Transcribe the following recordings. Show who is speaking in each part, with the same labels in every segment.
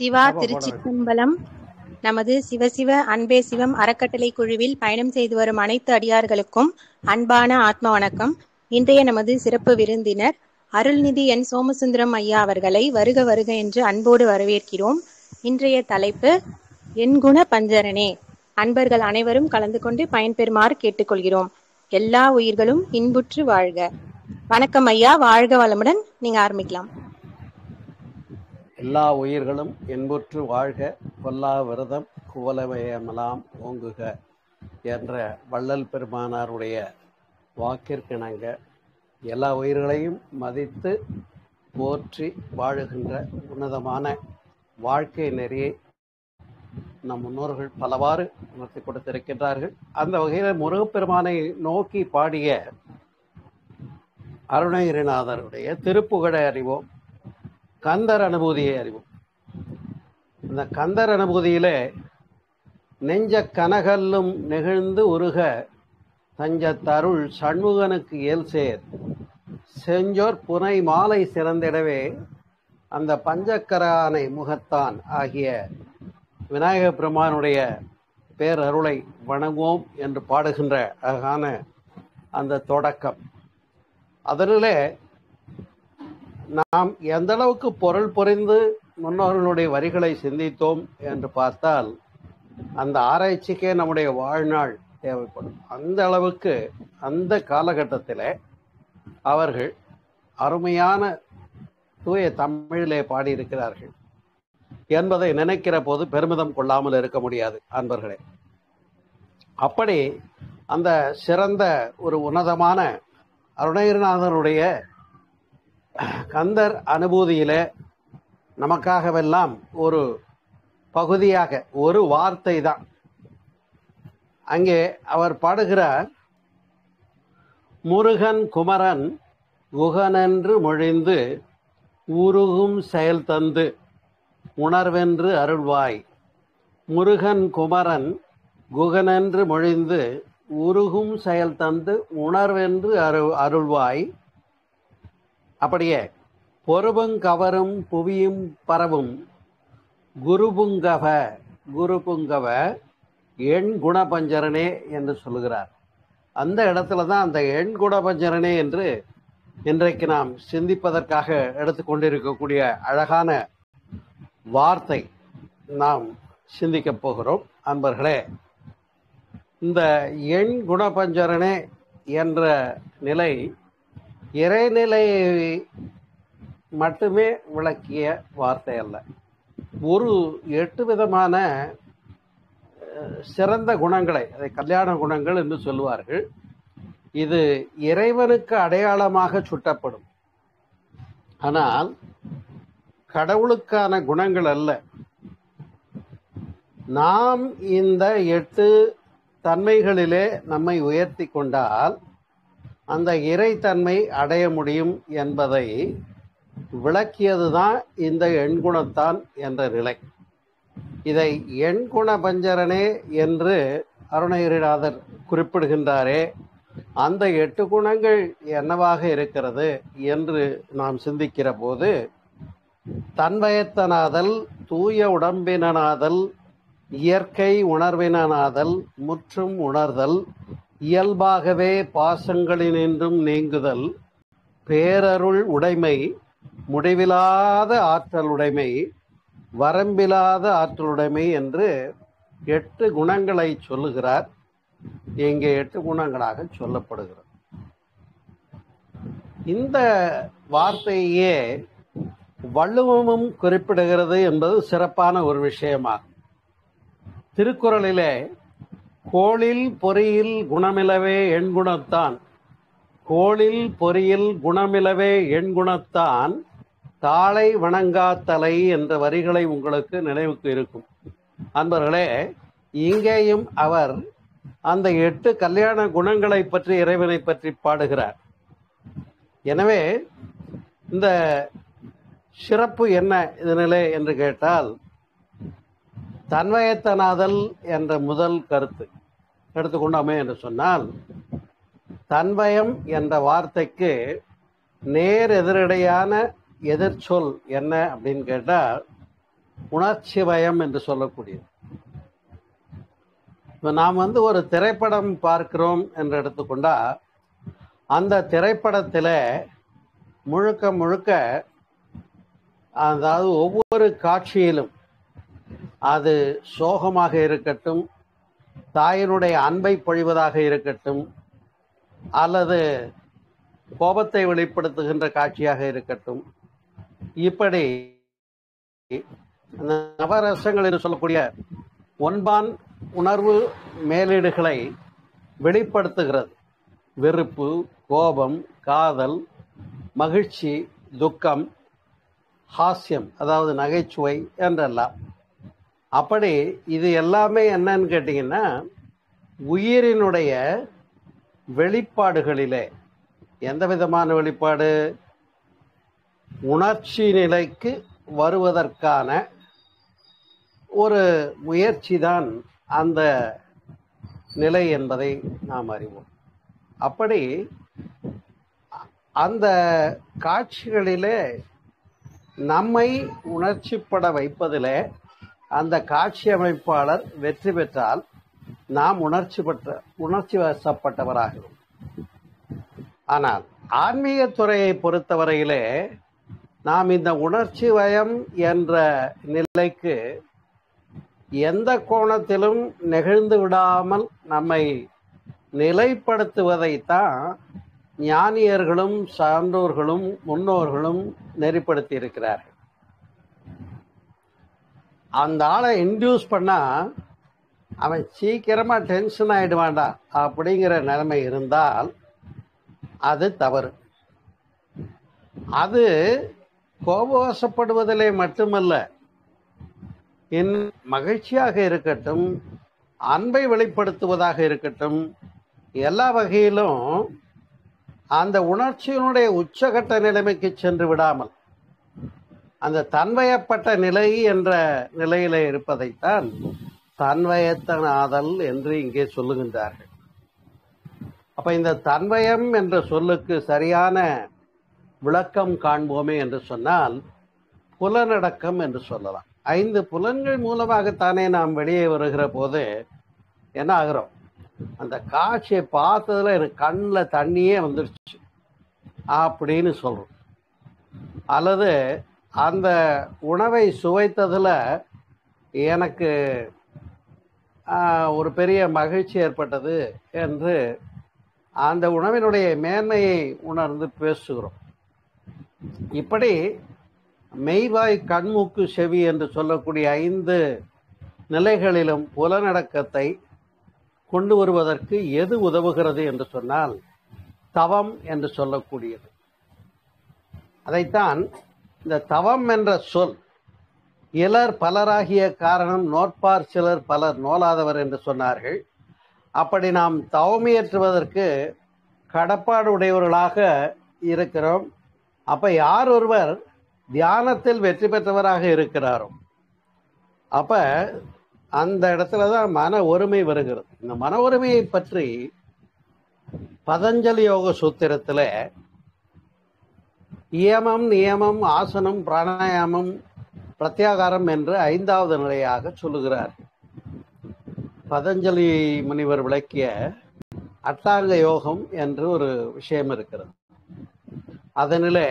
Speaker 1: சிவா திருச்சிற்றம்பலம் நமது சிவசிவ அன்பே சிவம் அறக்கட்டளை குழுவில் பயணம் செய்து வரும் அனைத்து அடியார்களுக்கும் அன்பான ஆத்ம வணக்கம். இன்றைய நமது சிறப்பு விருந்தினர் அருள்நிதி என் சோமசுந்தரம் ஐயா அவர்களை வருக வருக என்று அன்போடு வரவேற்கிறோம். இன்றைய தலைப்பு என் குண பஞ்சரனே அன்பர்கள் அனைவரும் கலந்து கொண்டு பயன்பெறுமாறு கேட்டுக்கொள்கிறோம். எல்லா உயிர்களும் இன்புற்று வாழ்க. வணக்கம் ஐயா வாழ்க வளமுடன். நீங்க ஆரம்பிக்கலாம்.
Speaker 2: எல்லா உயிர்களும் என்புற்று வாழ்க கொல்லா விரதம் குவலமயமெல்லாம் ஓங்குக என்ற வள்ளல் பெருமானாருடைய வாக்கிற்கிணங்க எல்லா உயிர்களையும் மதித்து போற்றி வாழுகின்ற உன்னதமான வாழ்க்கை நெறியை நம் முன்னோர்கள் பலவாறு உணர்த்தி கொடுத்திருக்கின்றார்கள். அந்த வகையில் முருகப்பெருமானை நோக்கி பாடிய அருணகிரிநாதருடைய திருப்புகழை அறிவோம். கந்தர் அனுபூதியை அறிவோம். இந்த கந்தர் அனுபூதியிலே நெஞ்ச கனகல்லும் நெகிழ்ந்து உருக தஞ்சத்தருள் சண்முகனுக்கு இயல் சேர். செஞ்சோர் புனை மாலை சிறந்திடவே அந்த பஞ்சக்கரானை முகத்தான் ஆகிய விநாயக பெருமானுடைய பேரருளை வணங்குவோம் என்று பாடுகின்ற அழகான அந்த தொடக்கம். அதனிலே நாம் எந்த அளவுக்கு பொருள் புரிந்து முன்னோர்களுடைய வரிகளை சிந்தித்தோம் என்று பார்த்தால் அந்த ஆராய்ச்சிக்கே நம்முடைய வாழ்நாள் தேவைப்படும். அந்த அளவுக்கு அந்த காலகட்டத்தில் அவர்கள் அருமையான தூய தமிழிலே பாடியிருக்கிறார்கள் என்பதை நினைக்கிற போது பெருமிதம் கொள்ளாமல் இருக்க முடியாது அன்பர்களே. அப்படி அந்த சிறந்த ஒரு உன்னதமான அருணகிரிநாதனுடைய கந்தர் அனுபூதியில நமக்காகவெல்லாம் ஒரு பகுதியாக ஒரு வார்த்தை தான் அங்கே அவர் பாடுகிறார் முருகன் குமரன் குகனென்று மொழிந்து உருகும் செயல் தந்து உணர்வென்று அருள்வாய். முருகன் குமரன் குகனென்று மொழிந்து உருகும் செயல் தந்து உணர்வென்று அரு அருள்வாய். அப்படியே பொறுபுங் கவரும் புவியும் பரவும் குருபுங்கவ குருபுங்கவ எண் குணபஞ்சரனே என்று சொல்லுகிறார். அந்த இடத்துல தான் அந்த எண் குணபஞ்சரனே என்று இன்றைக்கு நாம் சிந்திப்பதற்காக எடுத்துக்கொண்டிருக்கக்கூடிய அழகான வார்த்தை நாம் சிந்திக்கப் போகிறோம். அன்பர்களே இந்த எண் குணபஞ்சரனே என்ற நிலை இறைநிலையை மட்டுமே விளக்கிய வார்த்தை அல்ல. ஒரு எட்டு விதமான சிறந்த குணங்களை அதை கல்யாண குணங்கள் என்று சொல்லுவார்கள். இது இறைவனுக்கு அடையாளமாக சுட்டப்படும். ஆனால் கடவுளுக்கான குணங்கள் அல்ல. நாம் இந்த எட்டு தன்மைகளிலே நம்மை உயர்த்தி கொண்டால் அந்த இறைத்தன்மை அடைய முடியும் என்பதை விளக்கியதுதான் இந்த எண்குணத்தான் என்ற நிலை. இதை எண்குண பஞ்சரனே என்று அருணகிரிநாதர் குறிப்பிடுகின்றாரே அந்த எட்டு குணங்கள் என்னவாக இருக்கிறது என்று நாம் சிந்திக்கிற போது தன்வயத்தனாதல் தூய உடம்பினனாதல் இயற்கை உணர்வினனாதல் முற்றும் உணர்தல் இயல்பாகவே பாசங்களினின்றும் நீங்குதல் பேரருள் உடைமை முடிவிலாத ஆற்றல் உடைமை வரம்பிலாத ஆற்றலுடைமை என்று எட்டு குணங்களை சொல்லுகிறார். இங்கே எட்டு குணங்களாக சொல்லப்படுகிறது. இந்த வார்த்தையே வள்ளுவமும் குறிப்பிடுகிறது என்பது சிறப்பான ஒரு விஷயமாகும் திருக்குறளிலே கோளில் பொறியில் குணமிலவே எண்குணத்தான் கோளில் பொறியில் குணமிலவே எண்குணத்தான் தாளை வணங்காத்தலை என்ற வரிகளை உங்களுக்கு நினைவுக்கு இருக்கும். அன்பர்களே இங்கேயும் அவர் அந்த எட்டு கல்யாண குணங்களை பற்றி இறைவனை பற்றி பாடுகிறார். எனவே இந்த சிறப்பு என்ன இதனிலே என்று கேட்டால் தன்வயத்தனாதல் என்ற முதல் கருத்து எடுத்துக்கொண்டோமே என்று சொன்னால் தன்வயம் என்ற வார்த்தைக்கு நேர் எதிரடையான எதிர்ச்சொல் என்ன அப்படின்னு கேட்டால் உணர்ச்சி வயம் என்று சொல்லக்கூடியது. இப்போ நாம் வந்து ஒரு திரைப்படம் பார்க்கிறோம் என்று எடுத்துக்கொண்டா அந்த திரைப்படத்தில் முழுக்க முழுக்க அதாவது ஒவ்வொரு காட்சியிலும் அது சோகமாக இருக்கட்டும் தாயினுடைய அன்பை பொழிவதாக இருக்கட்டும் அல்லது கோபத்தை வெளிப்படுத்துகின்ற காட்சியாக இருக்கட்டும். இப்படி அந்த நவரசங்கள் என்று சொல்லக்கூடிய ஒன்பான் உணர்வு மேலீடுகளை வெளிப்படுத்துகிறது. வெறுப்பு கோபம் காதல் மகிழ்ச்சி துக்கம் ஹாஸ்யம் அதாவது நகைச்சுவை என்றெல்லாம். அப்படி இது எல்லாமே என்னன்னு கேட்டீங்கன்னா உயிரினுடைய வெளிப்பாடுகளிலே. எந்த விதமான வெளிப்பாடு? உணர்ச்சி நிலைக்கு வருவதற்கான ஒரு முயற்சி தான் அந்த நிலை என்பதை நாம் அறிவோம். அப்படி அந்த காட்சிகளிலே நம்மை உணர்ச்சிப்பட வைப்பதிலே அந்த காட்சி அமைப்பாளர் வெற்றி பெற்றால் நாம் உணர்ச்சி பெற்ற உணர்ச்சி வசப்பட்டவராகிறோம். ஆனால் ஆன்மீக துறையை பொறுத்தவரையிலே நாம் இந்த உணர்ச்சி வயம் என்ற நிலைக்கு எந்த கோணத்திலும் நெகிழ்ந்து விடாமல் நம்மை நிலைப்படுத்துவதைத்தான் ஞானியர்களும் சான்றோர்களும் முன்னோர்களும் நெறிப்படுத்தி இருக்கிறார்கள் அந்த ஆளை இன்டியூஸ் பண்ணால் அவன் சீக்கிரமாக டென்ஷன் ஆகிடுவான்டா அப்படிங்கிற நிலைமை இருந்தால் அது தவறு. அது கோபவசப்படுவதிலே மட்டுமல்ல என் மகிழ்ச்சியாக இருக்கட்டும் அன்பை வெளிப்படுத்துவதாக இருக்கட்டும் எல்லா வகையிலும் அந்த உணர்ச்சியினுடைய உச்சகட்ட நிலைமைக்கு சென்று விடாமல் அந்த தன்வயப்பட்ட நிலை என்ற நிலையில இருப்பதைத்தான் தன்வயத்தனாதல் என்று இங்கே சொல்லுகின்றார்கள். அப்ப இந்த தன்வயம் என்ற சொல்லுக்கு சரியான விளக்கம் காண்போமே என்று சொன்னால் புலனடக்கம் என்று சொல்லலாம். ஐந்து புலன்கள் மூலமாகத்தானே நாம் வெளியே வருகிற போது என்ன ஆகிறோம்? அந்த காட்சியை பார்த்ததுல எனக்கு கண்ணில் தண்ணியே வந்துருச்சு. அப்படின்னு சொல்றோம். அல்லது அந்த உணவை சுவைத்ததில் எனக்கு ஒரு பெரிய மகிழ்ச்சி ஏற்பட்டது என்று அந்த உணவினுடைய மேன்மையை உணர்ந்து பேசுகிறோம். இப்படி மெய்வாய் கண்மூக்கு செவி என்று சொல்லக்கூடிய ஐந்து நிலைகளிலும் புலனடக்கத்தை கொண்டு வருவதற்கு எது உதவுகிறது என்று சொன்னால் தவம் என்று சொல்லக்கூடியது. அதைத்தான் இந்த தவம் என்ற சொல் இலர் பலராகிய காரணம் நோட்பார் சிலர் பலர் நோலாதவர் என்று சொன்னார்கள். அப்படி நாம் தவமியற்றுவதற்கு கடப்பாடு உடையவர்களாக இருக்கிறோம். அப்போ யார் ஒருவர் தியானத்தில் வெற்றி பெற்றவராக இருக்கிறாரோ அப்போ அந்த இடத்துல தான் மன ஒருமை வருகிறது. இந்த மன ஒருமையை பற்றி பதஞ்சலி யோக சூத்திரத்தில் இயமம் நியமம் ஆசனம் பிராணாயாமம் பிரத்யாகாரம் என்று ஐந்தாவது நிலையாக சொல்லுகிறார். பதஞ்சலி முனிவர் விளக்கிய அட்டாங்க யோகம் என்று ஒரு விஷயம் இருக்கிறது. அதனில்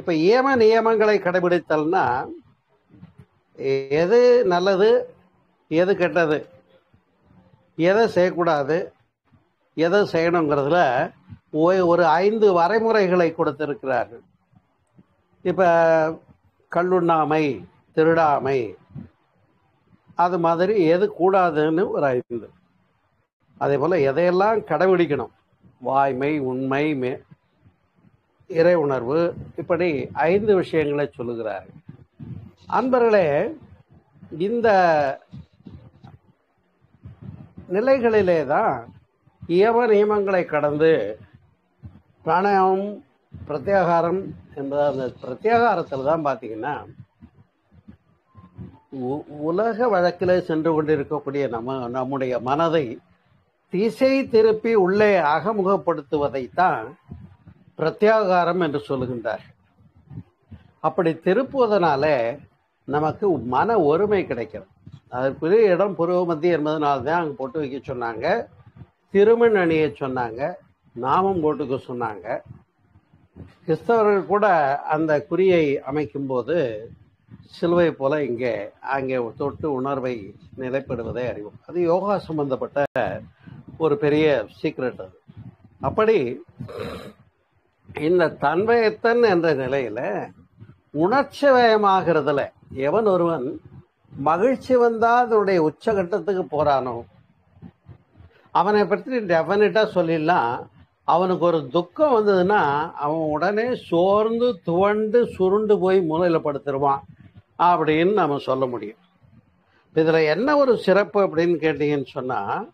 Speaker 2: இப்ப இயம நியமங்களை கடைபிடித்தல்னா எது நல்லது எது கெட்டது எதை செய்யக்கூடாது எதை செய்யணுங்கிறதுல ஒரு ஐந்து வரைமுறைகளை கொடுத்திருக்கிறார்கள். இப்ப கல்லுண்ணாமை திருடாமை அது மாதிரி எது கூடாதுன்னு ஒரு ஐந்து. அதே போல எதையெல்லாம் கடைபிடிக்கணும்? வாய்மை உண்மை மே இறை உணர்வு இப்படி ஐந்து விஷயங்களை சொல்லுகிறார். அன்பர்களே இந்த நிலைகளிலே தான் இயம நியமங்களை கடந்து பிராணாயாமம் பிரத்யாகாரம் என்பது அந்த பிரத்யாகாரத்தில் தான் பார்த்தீங்கன்னா உ- உலக வழக்கில் சென்று கொண்டிருக்கக்கூடிய நம்ம நம்முடைய மனதை திசை திருப்பி உள்ளே அகமுகப்படுத்துவதைத்தான் பிரத்யாகாரம் என்று சொல்லுகின்றார் அப்படி திருப்புவதனால நமக்கு மன ஒருமை கிடைக்கிறது. அதற்குரிய இடம் புருவ என்பதனால தான் அங்கே போட்டு வைக்க சொன்னாங்க. திருமண் அணிய சொன்னாங்க. நாமம் போட்டுக்க சொன்னாங்க. கிறிஸ்தவர்கள் கூட அந்த குறியை அமைக்கும்போது சிலுவை போல இங்கே அங்கே தொட்டு உணர்வை நிலைப்படுவதை அறிவோம். அது யோகா சம்பந்தப்பட்ட ஒரு பெரிய சீக்ரெட் அது. அப்படி இந்த தன்வயத்தன் என்ற நிலையில உணர்ச்சி வயமாகிறதுல எவன் ஒருவன் மகிழ்ச்சி வந்தால் அதனுடைய உச்சகட்டத்துக்கு போறானோ? அவனை பற்றி டெஃபினட்டாக சொல்லிடலாம். அவனுக்கு ஒரு துக்கம் வந்ததுன்னா அவன் உடனே சோர்ந்து துவண்டு சுருண்டு போய் மூலையில் படுத்துருவான் அப்படின்னு நம்ம சொல்ல முடியும். இதில் என்ன ஒரு சிறப்பு அப்படின்னு கேட்டீங்கன்னு சொன்னால்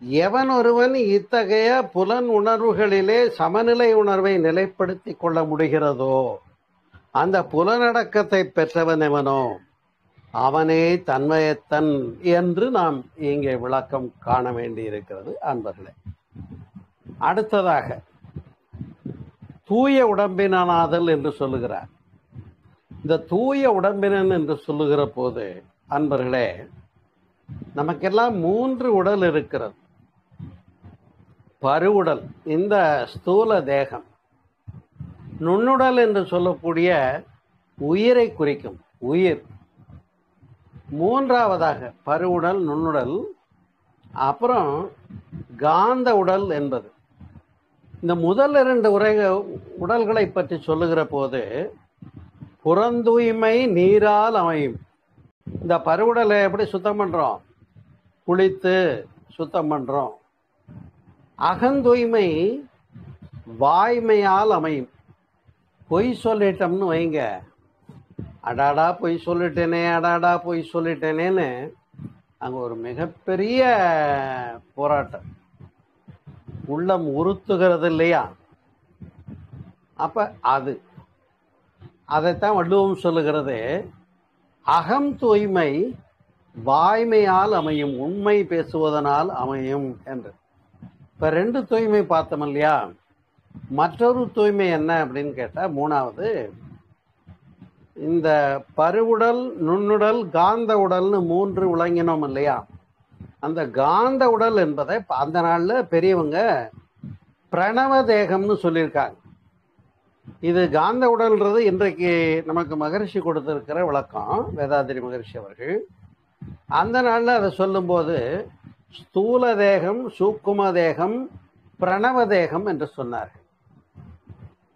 Speaker 2: எவன் ஒருவன் இத்தகைய புலன் உணர்வுகளிலே சமநிலை உணர்வை நிலைப்படுத்தி கொள்ள முடிகிறதோ அந்த புலனடக்கத்தை பெற்றவன் எவனோ அவனே தன்மயத்தன் என்று நாம் இங்கே விளக்கம் காண வேண்டியிருக்கிறது அன்பர்களே. அடுத்ததாக தூய உடம்பினனாதல் என்று சொல்லுகிறார். இந்த தூய உடம்பினன் என்று சொல்லுகிற போது அன்பர்களே நமக்கெல்லாம் மூன்று உடல் இருக்கிறது. பருவுடல் இந்த ஸ்தூல தேகம். நுண்ணுடல் என்று சொல்லக்கூடிய உயிரை குறிக்கும் உயிர். மூன்றாவதாக பருவுடல் நுண்ணுடல். அப்புறம் காந்த உடல் என்பது. இந்த முதல் இரண்டு உரை உடல்களை பற்றி சொல்லுகிற போது புறந்தூய்மை நீரால் அமையும். இந்த பருவுடலை எப்படி சுத்தம் பண்ணுறோம் குளித்து சுத்தம் பண்ணுறோம் அகந்தூய்மை வாய்மையால் அமையும். பொய் சொல்லிட்டோம்னு வைங்க. அடாடா பொய் சொல்லிட்டேனே அடாடா பொய் சொல்லிட்டேனேன்னு அங்கே ஒரு மிகப்பெரிய போராட்டம். உள்ளம் உறுத்துகிறது இல்லையா அப்ப அது. அதைத்தான் வள்ளுவம் சொல்லுகிறது. அகம் தூய்மை வாய்மையால் அமையும் உண்மை பேசுவதனால் அமையும் என்று. இப்ப ரெண்டு தூய்மை பார்த்தோம் இல்லையா? மற்றொரு தூய்மை என்ன அப்படின்னு கேட்டால் மூணாவது இந்த பருவுடல் நுண்ணுடல் காந்த உடல்னு மூன்று விளங்கினோம் இல்லையா? அந்த காந்த உடல் என்பதை அந்த நாள்ல பெரியவங்க பிரணவ தேகம்னு சொல்லியிருக்காங்க. இது காந்த உடல்ன்றது இன்றைக்கு நமக்கு மகரிஷி கொடுத்திருக்கிற விளக்கம் வேதாதிரி மகரிஷி அவர்கள். அந்த நாளில் அதை சொல்லும்போது ஸ்தூல தேகம் சூக்கும தேகம் பிரணவ தேகம் என்று சொன்னார்கள்.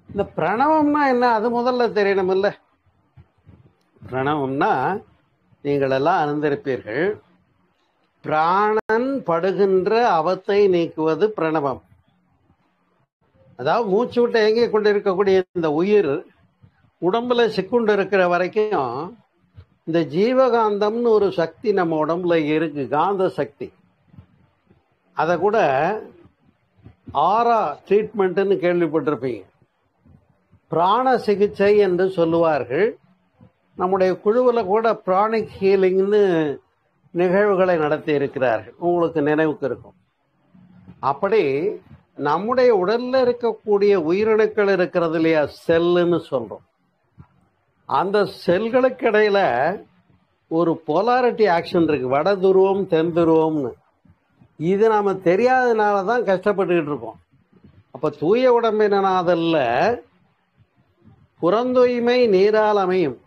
Speaker 2: இந்த பிரணவம்னா என்ன? அது முதல்ல தெரியணும் இல்லை பிரணவம்னா நீங்கள் எல்லாம் அறிந்திருப்பீர்கள் பிராணன் படுகின்ற அவத்தை நீக்குவது பிரணவம். அதாவது மூச்சு விட்டு இயங்கி கொண்டிருக்கக்கூடிய இந்த உயிர் உடம்புல சிக்குண்டு இருக்கிற வரைக்கும் இந்த ஜீவகாந்தம்னு ஒரு சக்தி நம்ம உடம்புல இருக்கு காந்த சக்தி. அதை கூட ஆரா ட்ரீட்மெண்ட்டுன்னு கேள்விப்பட்டிருப்பீங்க. பிராண சிகிச்சை என்று சொல்லுவார்கள். நம்முடைய குழுவில் கூட பிராணிக் ஹீலிங்னு நிகழ்வுகளை நடத்தி இருக்கிறார்கள். உங்களுக்கு நினைவுக்கு இருக்கும். அப்படி நம்முடைய உடல்ல இருக்கக்கூடிய உயிரணுக்கள் இருக்கிறது இல்லையா? செல்லுன்னு சொல்றோம். அந்த செல்களுக்கு இடையில ஒரு போலாரிட்டி ஆக்ஷன் இருக்கு. வட துருவம் தென் துருவம்னு. இது நாம தெரியாதனால தான் கஷ்டப்பட்டுக்கிட்டு இருக்கோம். அப்ப தூய உடம்பினாதல்ல புறந்தூய்மை நீரால் அமையும்.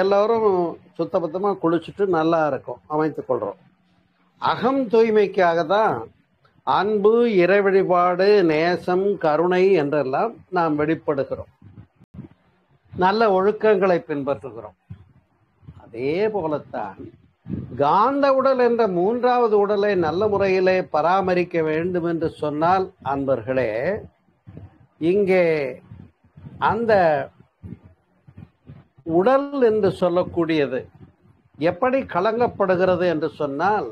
Speaker 2: எல்லோரும் சுத்தபத்தமாக குளிச்சுட்டு நல்லா இருக்கும் அமைத்து கொள்கிறோம் அகம் தூய்மைக்காக தான் அன்பு இறை வழிபாடு நேசம் கருணை என்றெல்லாம் நாம் வெளிப்படுகிறோம். நல்ல ஒழுக்கங்களை பின்பற்றுகிறோம். அதே போலத்தான் காந்த உடல் என்ற மூன்றாவது உடலை நல்ல முறையிலே பராமரிக்க வேண்டும் என்று சொன்னால் அன்பர்களே இங்கே அந்த உடல் என்று சொல்லக்கூடியது. எப்படி கலங்கப்படுகிறது என்று சொன்னால்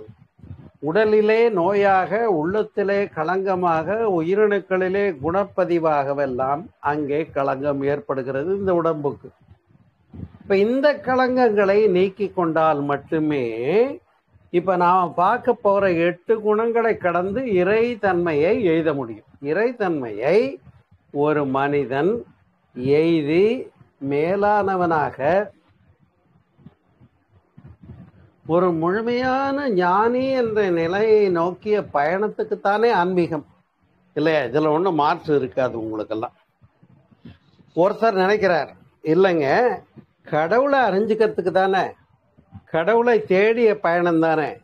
Speaker 2: உடலிலே நோயாக உள்ளத்திலே களங்கமாக உயிரணுக்களிலே குணப்பதிவாகவெல்லாம் அங்கே களங்கம் ஏற்படுகிறது இந்த உடம்புக்கு. இப்ப இந்த களங்கங்களை நீக்கி கொண்டால் மட்டுமே இப்ப நாம் பார்க்க போற எட்டு குணங்களை கடந்து இறைத்தன்மையை எழுத முடியும். இறைத்தன்மையை ஒரு மனிதன் எய்தி மேலானவனாக ஒரு முழுமையான ஞானி என்ற நிலையை நோக்கிய பயணத்துக்குத்தானே ஆன்மீகம். இல்லையா? இதில் ஒன்றும் மாற்று இருக்காது உங்களுக்கெல்லாம். ஒருத்தர் நினைக்கிறார் இல்லைங்க கடவுளை அறிஞ்சுக்கிறதுக்கு தானே கடவுளை தேடிய பயணம் தானே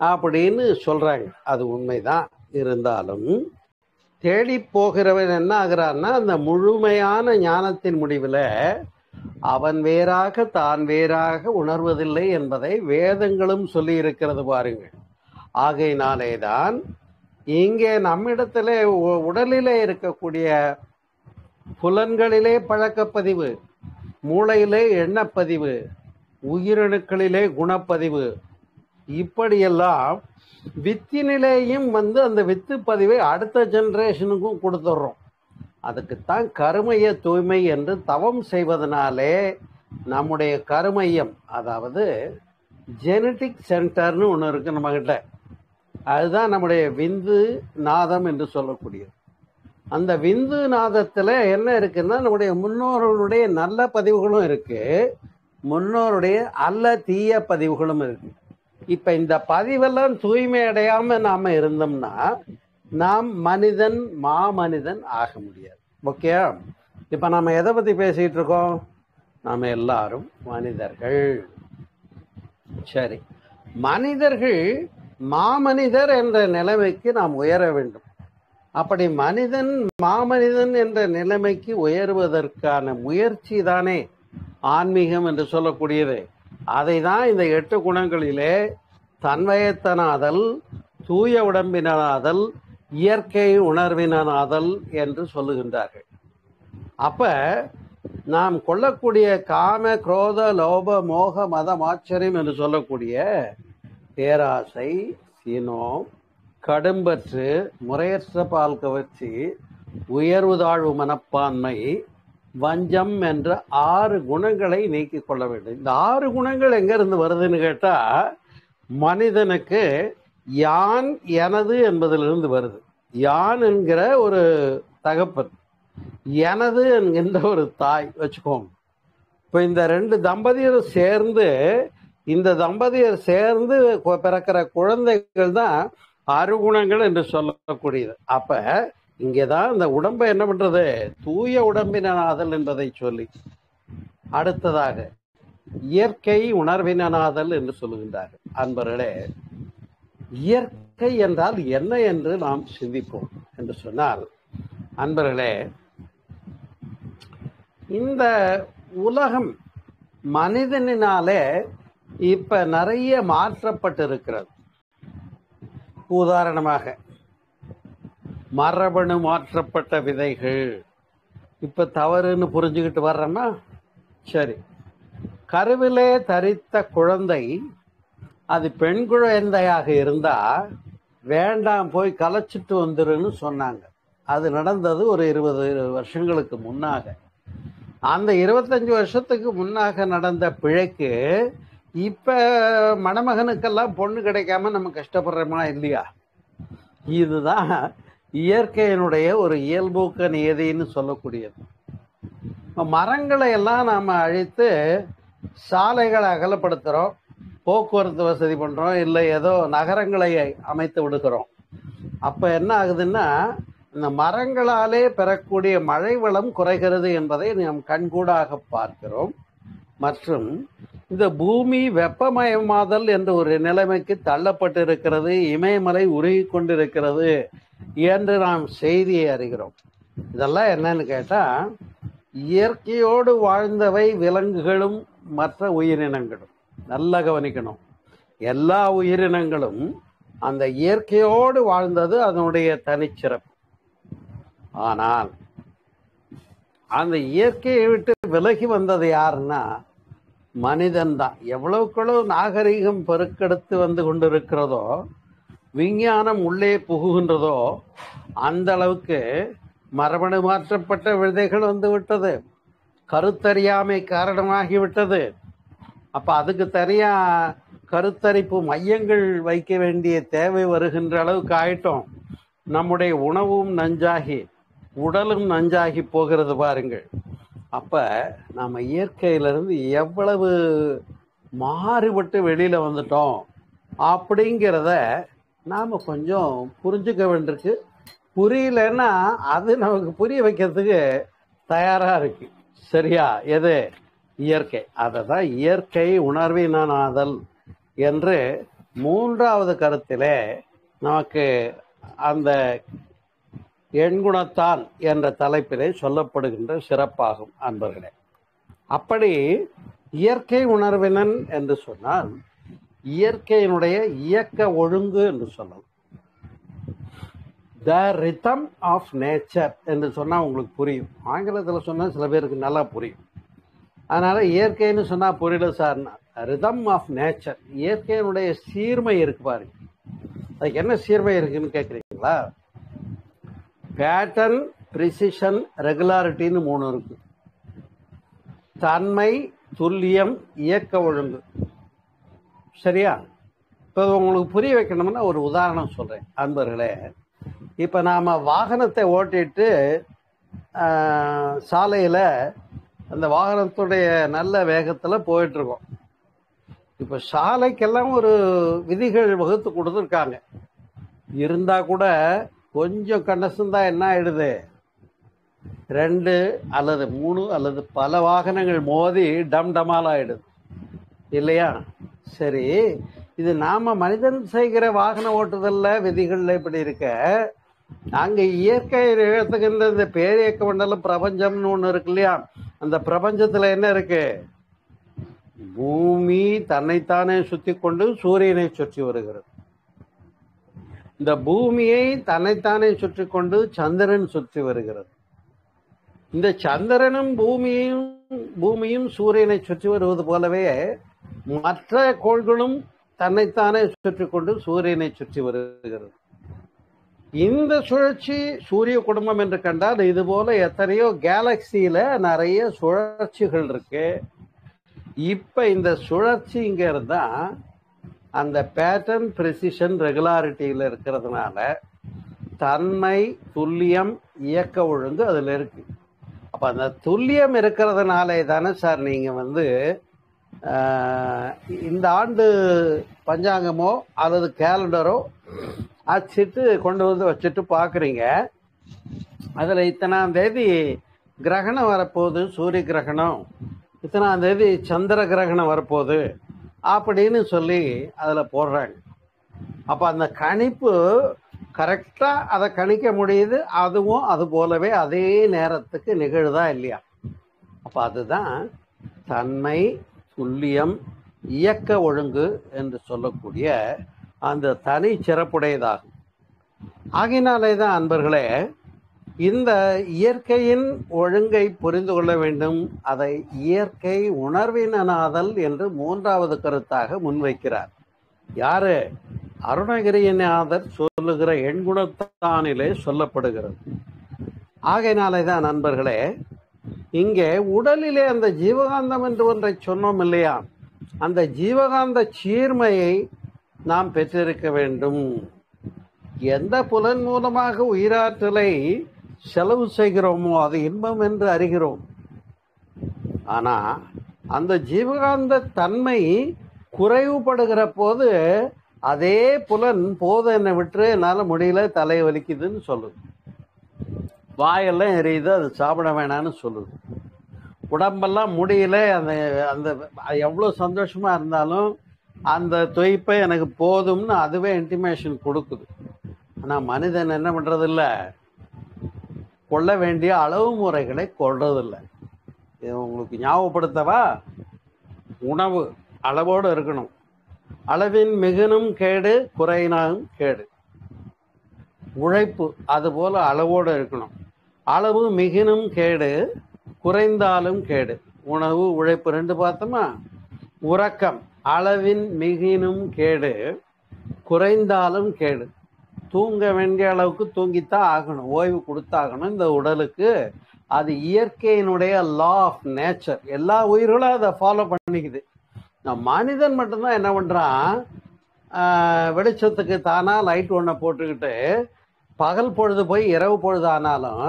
Speaker 2: அப்படின்னு சொல்கிறாங்க அது உண்மைதான். இருந்தாலும் தேடி போகிறவன் என்ன ஆகிறான்னா அந்த முழுமையான ஞானத்தின் முடிவில் அவன் வேறாக தான் வேறாக உணர்வதில்லை என்பதை வேதங்களும் சொல்லி இருக்கிறது பாருங்கள். ஆகையினாலே தான் இங்கே நம்மிடத்துல உ- உடலிலே இருக்கக்கூடிய புலன்களிலே பழக்கப்பதிவு மூளையிலே எண்ணப்பதிவு உயிரணுக்களிலே குணப்பதிவு இப்படியெல்லாம் வித்தினிலேயும் வந்து அந்த வித்து பதிவை அடுத்த ஜென்ரேஷனுக்கும் கொடுத்துட்றோம். அதுக்குத்தான் கருமைய தூய்மை என்று தவம் செய்வதனாலே நம்முடைய கருமையம் அதாவது ஜெனட்டிக் சென்டர்னு ஒன்று இருக்கு நம்மகிட்ட. அதுதான் நம்முடைய விந்து நாதம் என்று சொல்லக்கூடியது. அந்த விந்து நாதத்தில் என்ன இருக்குன்னா நம்முடைய முன்னோர்களுடைய நல்ல பதிவுகளும் இருக்கு முன்னோருடைய அல்ல தீய பதிவுகளும் இருக்குது இப்ப இந்த பதிவெல்லாம் தூய்மை அடையாம நாம இருந்தோம்னா நாம் மனிதன் மாமனிதன் ஆக முடியாது. ஓகே? இப்ப நாம எதை பத்தி பேசிட்டு இருக்கோம்? நாம எல்லாரும் மனிதர்கள். சரி. மனிதர்கள் மாமனிதர் என்ற நிலைமைக்கு நாம் உயர வேண்டும். அப்படி மனிதன் மாமனிதன் என்ற நிலைமைக்கு உயர்வதற்கான முயற்சி தானே ஆன்மீகம் என்று சொல்லக்கூடியது. அதை தான் இந்த எட்டு குணங்களிலே தன்மயத்தனாதல் தூய உடம்பினாதல் இயற்கை உணர்வினாதல் என்று சொல்லுகின்றார்கள். அப்ப நாம் கொள்ளக்கூடிய காம குரோத லோப மோக மதம் ஆச்சரியம் என்று சொல்லக்கூடிய பேராசை சீனோம் கடும்பற்று முறையற்ற பால் கவர்ச்சி உயர்வு தாழ்வு மனப்பான்மை வஞ்சம் என்ற ஆறு குணங்களை நீக்கிக் கொள்ள வேண்டும். இந்த ஆறு குணங்கள் எங்கேருந்து வருதுன்னு கேட்டால் மனிதனுக்கு யான் எனது என்பதிலிருந்து வருது. யான் என்கிற ஒரு தகப்பன் எனது என்கின்ற ஒரு தாய் வச்சுக்கோங்க. இப்போ இந்த ரெண்டு தம்பதியரும் சேர்ந்து இந்த தம்பதியர் சேர்ந்து பிறக்கிற குழந்தைகள் தான் அருகுணங்கள் என்று சொல்லக்கூடியது. அப்போ இங்கேதான் இந்த உடம்பை என்ன பண்றது? தூய உடம்பினாதல் என்பதை சொல்லி அடுத்ததாக இயற்கை உணர்வினாதல் என்று சொல்லுகின்றார்கள். அன்பர்களே இயற்கை என்றால் என்ன என்று நாம் சிந்திப்போம் என்று சொன்னால் அன்பர்களே இந்த உலகம் மனிதனினாலே இப்ப நிறைய மாற்றப்பட்டிருக்கிறது. உதாரணமாக மரபணு மாற்றப்பட்ட விதைகள். இப்போ தவறுன்னு புரிஞ்சுக்கிட்டு வர்றோமா சரி. கருவிலே தரித்த குழந்தை அது பெண் குழந்தையாக இருந்தா வேண்டாம் போய் கலைச்சிட்டு வந்துருன்னு சொன்னாங்க. அது நடந்தது ஒரு இருபது வருஷங்களுக்கு முன்னாக. அந்த இருபத்தஞ்சு வருஷத்துக்கு முன்னாக நடந்த பிழைக்கு இப்போ மணமகனுக்கெல்லாம் பொண்ணு கிடைக்காம நம்ம கஷ்டப்படுறோமா இல்லையா? இதுதான் இயற்கையினுடைய ஒரு இயல்பூக்க நியதின்னு சொல்லக்கூடியது. மரங்களை எல்லாம் நாம் அழித்து சாலைகளை அகலப்படுத்துகிறோம் போக்குவரத்து வசதி பண்ணுறோம் இல்லை ஏதோ நகரங்களை அமைத்து விடுகிறோம். அப்போ என்ன ஆகுதுன்னா இந்த மரங்களாலே பெறக்கூடிய மழை வளம் குறைகிறது என்பதை நாம் கண்கூடாக பார்க்கிறோம். மற்றும் இந்த பூமி வெப்பமயமாதல் என்ற ஒரு நிலைமைக்கு தள்ளப்பட்டிருக்கிறது இமயமலை உருகி கொண்டிருக்கிறது என்று நாம் செய்தியை அறிகிறோம். இதெல்லாம் என்னன்னு கேட்டா இயற்கையோடு வாழ்ந்தவை விலங்குகளும் மற்ற உயிரினங்களும். நல்லா கவனிக்கணும். எல்லா உயிரினங்களும் அந்த இயற்கையோடு வாழ்ந்தது அதனுடைய தனிச்சிறப்பு. ஆனால் அந்த இயற்கையை விட்டு விலகி வந்தது யாருன்னா மனிதன்தான். எவ்வளவுக்களவு நாகரிகம் பெருக்கெடுத்து வந்து கொண்டிருக்கிறதோ விஞ்ஞானம் உள்ளே புகுகின்றதோ அந்த அளவுக்கு மரபணு மாற்றப்பட்ட விதைகள் வந்து விட்டது. கருத்தறியாமை காரணமாகிவிட்டது அப்போ அதுக்கு தனியா கருத்தரிப்பு மையங்கள் வைக்க வேண்டிய தேவை வருகின்ற அளவுக்கு ஆயிட்டோம். நம்முடைய உணவும் நஞ்சாகி உடலும் நஞ்சாகி போகிறது பாருங்கள். அப்ப நம்ம இயற்கையிலிருந்து எவ்வளவு மாறுபட்டு வெளியில வந்துட்டோம் அப்படிங்கிறத நாம கொஞ்சம் புரிஞ்சுக்க வேண்டியிருக்கு. புரியலன்னா அது நமக்கு புரிய வைக்கிறதுக்கு தயாரா இருக்கு. சரியா? எது? இயற்கை. அதை தான் இயற்கை உணர்வினாதல் என்று மூன்றாவது கருத்திலே நமக்கு அந்த எண்குணத்தான் என்ற தலைப்பிலே சொல்லப்படுகின்ற சிறப்பாகும் அன்பர்களே. அப்படி இயற்கை உணர்வினன் என்று சொன்னால் இயற்கையினுடைய இயக்க ஒழுங்கு என்று சொல்லலாம். த ரிதம் ஆஃப் நேச்சர் என்று சொன்னால் உங்களுக்கு புரியும். ஆங்கிலத்தில் சொன்னால் சில பேருக்கு நல்லா புரியும். அதனால் இயற்கைன்னு சொன்னால் புரியல சார். ரிதம் ஆஃப் நேச்சர் இயற்கையினுடைய சீர்மை இருக்கு பாருங்க. அதுக்கு என்ன சீர்மை இருக்குன்னு கேட்குறீங்களா பேட்டர்ன் ப்ரிசிஷன் ரெகுலாரிட்டின்னு மூணு இருக்கு. தன்மை துல்லியம் இயக்க ஒழுங்கு. சரியா? இப்போ உங்களுக்கு புரிய வைக்கணும்னா ஒரு உதாரணம் சொல்கிறேன் அன்பர்களே. இப்போ நாம் வாகனத்தை ஓட்டிட்டு சாலையில் அந்த வாகனத்துடைய நல்ல வேகத்தில் போயிட்டுருக்கோம். இப்போ சாலைக்கெல்லாம் ஒரு விதிகள் வகுத்து கொடுத்துருக்காங்க. இருந்தால் கூட கொஞ்சம் கண்டசந்தா என்ன ஆயிடுது? ரெண்டு அல்லது மூணு அல்லது பல வாகனங்கள் மோதி டம் டமால் ஆயிடுது. இல்லையா? சரி இது நாம மனிதன் செய்கிற வாகன ஓட்டுதல்ல விதிகள்ல இப்படி இருக்க. நாங்க இயற்கை இழத்துக்கின்ற இந்த பேரியக்க மண்டலம் பிரபஞ்சம்னு ஒண்ணு இருக்கு இல்லையா? அந்த பிரபஞ்சத்துல என்ன இருக்கு? பூமி தன்னைத்தானே சுத்தி கொண்டு சூரியனை சுற்றி வருகிறது. இந்த பூமியை தன்னைத்தானே சுற்றி கொண்டு சந்திரன் சுற்றி வருகிறது. இந்த சந்திரனும் பூமியும் பூமியும் சூரியனை சுற்றி வருவது போலவே மற்ற கோள்களும் தன்னைத்தானே சுற்றி கொண்டு சூரியனை சுற்றி வருகிறது. இந்த சுழற்சி சூரிய குடும்பம் என்று கண்டால் இது போல எத்தனையோ கேலக்சியில நிறைய சுழற்சிகள் இருக்கு. இப்ப இந்த சுழற்சிங்கிறது தான் அந்த பேட்டர்ன் ப்ரெசிஷன் ரெகுலாரிட்டியில் இருக்கிறதுனால தன்மை துல்லியம் இயக்க ஒழுங்கு அதில் இருக்கு. அப்போ அந்த துல்லியம் இருக்கிறதுனாலே தானே சார் நீங்கள் வந்து இந்த ஆண்டு பஞ்சாங்கமோ அல்லது கேலண்டரோ அச்சிட்டு கொண்டு வந்து வச்சுட்டு பார்க்குறீங்க அதில் இத்தனாம் தேதி கிரகணம் வரப்போகுது சூரிய கிரகணம். இத்தனாம் தேதி சந்திர கிரகணம் வரப்போகுது. அப்படின்னு சொல்லி அதில் போடுறாங்க. அப்போ அந்த கணிப்பு கரெக்டாக அதை கணிக்க முடியுது அதுவும் அது போலவே அதே நேரத்துக்கு நிகழுதா இல்லையா? அப்போ அதுதான் தன்மை துல்லியம் இயக்க ஒழுங்கு என்று சொல்லக்கூடிய அந்த தனி சிறப்புடையதாகும் ஆகினாலே தான் அன்பர்களே இந்த இயற்கையின் ஒழுங்கை புரிந்து கொள்ள வேண்டும். அதை இயற்கை உணர்வினாதல் என்று மூன்றாவது கருத்தாக முன்வைக்கிறார். யாரு? அருணகிரிநாதர் சொல்லுகிற எண்குணத்தானிலே சொல்லப்படுகிறது. ஆகையினாலே தான் நண்பர்களே இங்கே உடலிலே அந்த ஜீவகாந்தம் என்று ஒன்றை சொன்னோம் இல்லையா? அந்த ஜீவகாந்த சீர்மையை நாம் பெற்றிருக்க வேண்டும். எந்த புலன் மூலமாக உயிராற்றலை செலவு செய்கிறோமோ அது இன்பம் என்று அறிகிறோம். ஆனா அந்த ஜீவகாந்த தன்மை குறைவுபடுகிற போது அதே புலன் போதும் என்னை விட்டு என்னால் முடியல தலை வலிக்குதுன்னு சொல்லுது. வாயெல்லாம் எரியுது அது சாப்பிட வேணாம்னு சொல்லுது. உடம்பெல்லாம் முடியல அந்த அந்த எவ்வளோ சந்தோஷமாக இருந்தாலும் அந்த தொய்ப்பை எனக்கு போதும்னு அதுவே இன்டிமேஷன் கொடுக்குது. ஆனால் மனிதன் என்ன பண்ணுறதில்ல கொள்ள வேண்டிய அளவு முறைகளை கொள்றதில்லை. இது உங்களுக்கு ஞாபகப்படுத்தவா? உணவு அளவோடு இருக்கணும். அளவின் மிகுனும் கேடு குறையினாலும் கேடு. உழைப்பு அதுபோல் அளவோடு இருக்கணும். அளவு மிகுனும் கேடு குறைந்தாலும் கேடு. உணவு உழைப்பு ரெண்டு பார்த்தோமா? உறக்கம் அளவின் மிகினும் கேடு குறைந்தாலும் கேடு. தூங்க வேண்டிய அளவுக்கு தூங்கித்தான் ஆகணும் ஓய்வு கொடுத்தாகணும். இந்த உடலுக்கு அது இயற்கையினுடைய லா ஆஃப் நேச்சர் எல்லா உயிர்களும் அதை ஃபாலோ பண்ணிக்குது. நான் மனிதன் மட்டும்தான் என்ன பண்ணுறான் வெளிச்சத்துக்கு தானா லைட் ஒன்றை போட்டுக்கிட்டு பகல் பொழுது போய் இரவு பொழுது ஆனாலும்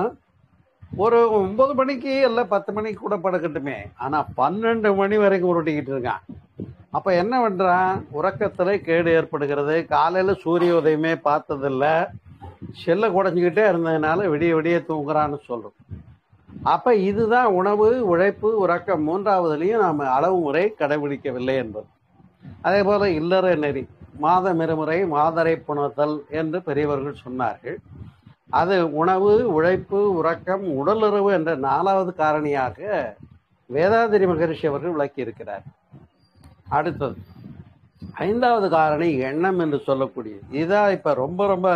Speaker 2: ஒரு ஒன்பது மணிக்கு இல்லை பத்து மணிக்கு கூட படுக்கட்டுமே. ஆனால் பன்னெண்டு மணி வரைக்கும் உருட்டிக்கிட்டு இருக்கான். அப்ப என்ன பண்றான் உறக்கத்துல கேடு ஏற்படுகிறது. காலையில சூரிய உதயமே பார்த்ததில்ல. செல்ல குடஞ்சிக்கிட்டே இருந்ததுனால விடிய விடிய தூங்குறான்னு சொல்றோம். அப்ப இதுதான் உணவு உழைப்பு உறக்கம். மூன்றாவதுலேயும் நாம அளவு முறை கடைபிடிக்கவில்லை என்பது. அதே போல இல்லற நெறி மாதம் இருமுறை மாதரை புணர்த்தல் என்று பெரியவர்கள் சொன்னார்கள். அது உணவு உழைப்பு உறக்கம் உடலுறவு என்ற நாலாவது காரணியாக வேதாதிரி மகரிஷி அவர்கள் விளக்கி இருக்கிறார் அடுத்தது ஐந்தாவது காரணி எண்ணம் என்று சொல்லக்கூடியது. இதான் இப்போ ரொம்ப ரொம்ப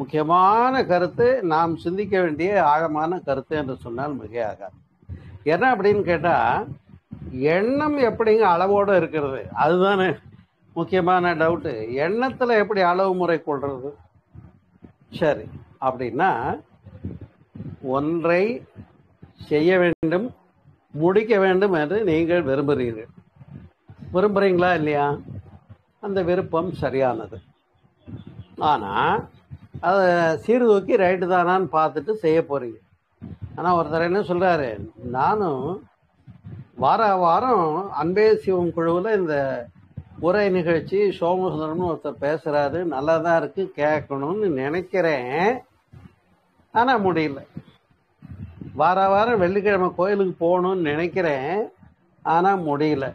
Speaker 2: முக்கியமான கருத்து. நாம் சிந்திக்க வேண்டிய ஆழமான கருத்து என்று சொன்னால் மிகையாகாது. என்ன அப்படின்னு கேட்டால் எண்ணம் எப்படிங்க அளவோடு இருக்கிறது? அதுதானே முக்கியமான டவுட்டு எண்ணத்தில் எப்படி அளவு முறை கொள்வது சரி அப்படின்னா ஒன்றை செய்ய வேண்டும் முடிக்க வேண்டும் என்று நீங்கள் விரும்புகிறீர்கள். விரும்புகிறீங்களா இல்லையா? அந்த விருப்பம் சரியானது. ஆனால் அதை சீர்தூக்கி ரைட்டு தானான்னு பார்த்துட்டு செய்ய போகிறீங்க ஆனால் ஒருத்தர் என்ன சொல்கிறாரு நானும் வார வாரம் அன்பே சிவம் குழுவில் இந்த உரை நிகழ்ச்சி சோமசுந்தரம்னு ஒருத்தர் பேசுகிறாரு நல்லா தான் இருக்குது கேட்கணும்னு நினைக்கிறேன். ஆனால் முடியல. வார வாரம் வெள்ளிக்கிழமை கோயிலுக்கு போகணும்னு நினைக்கிறேன். ஆனால் முடியல.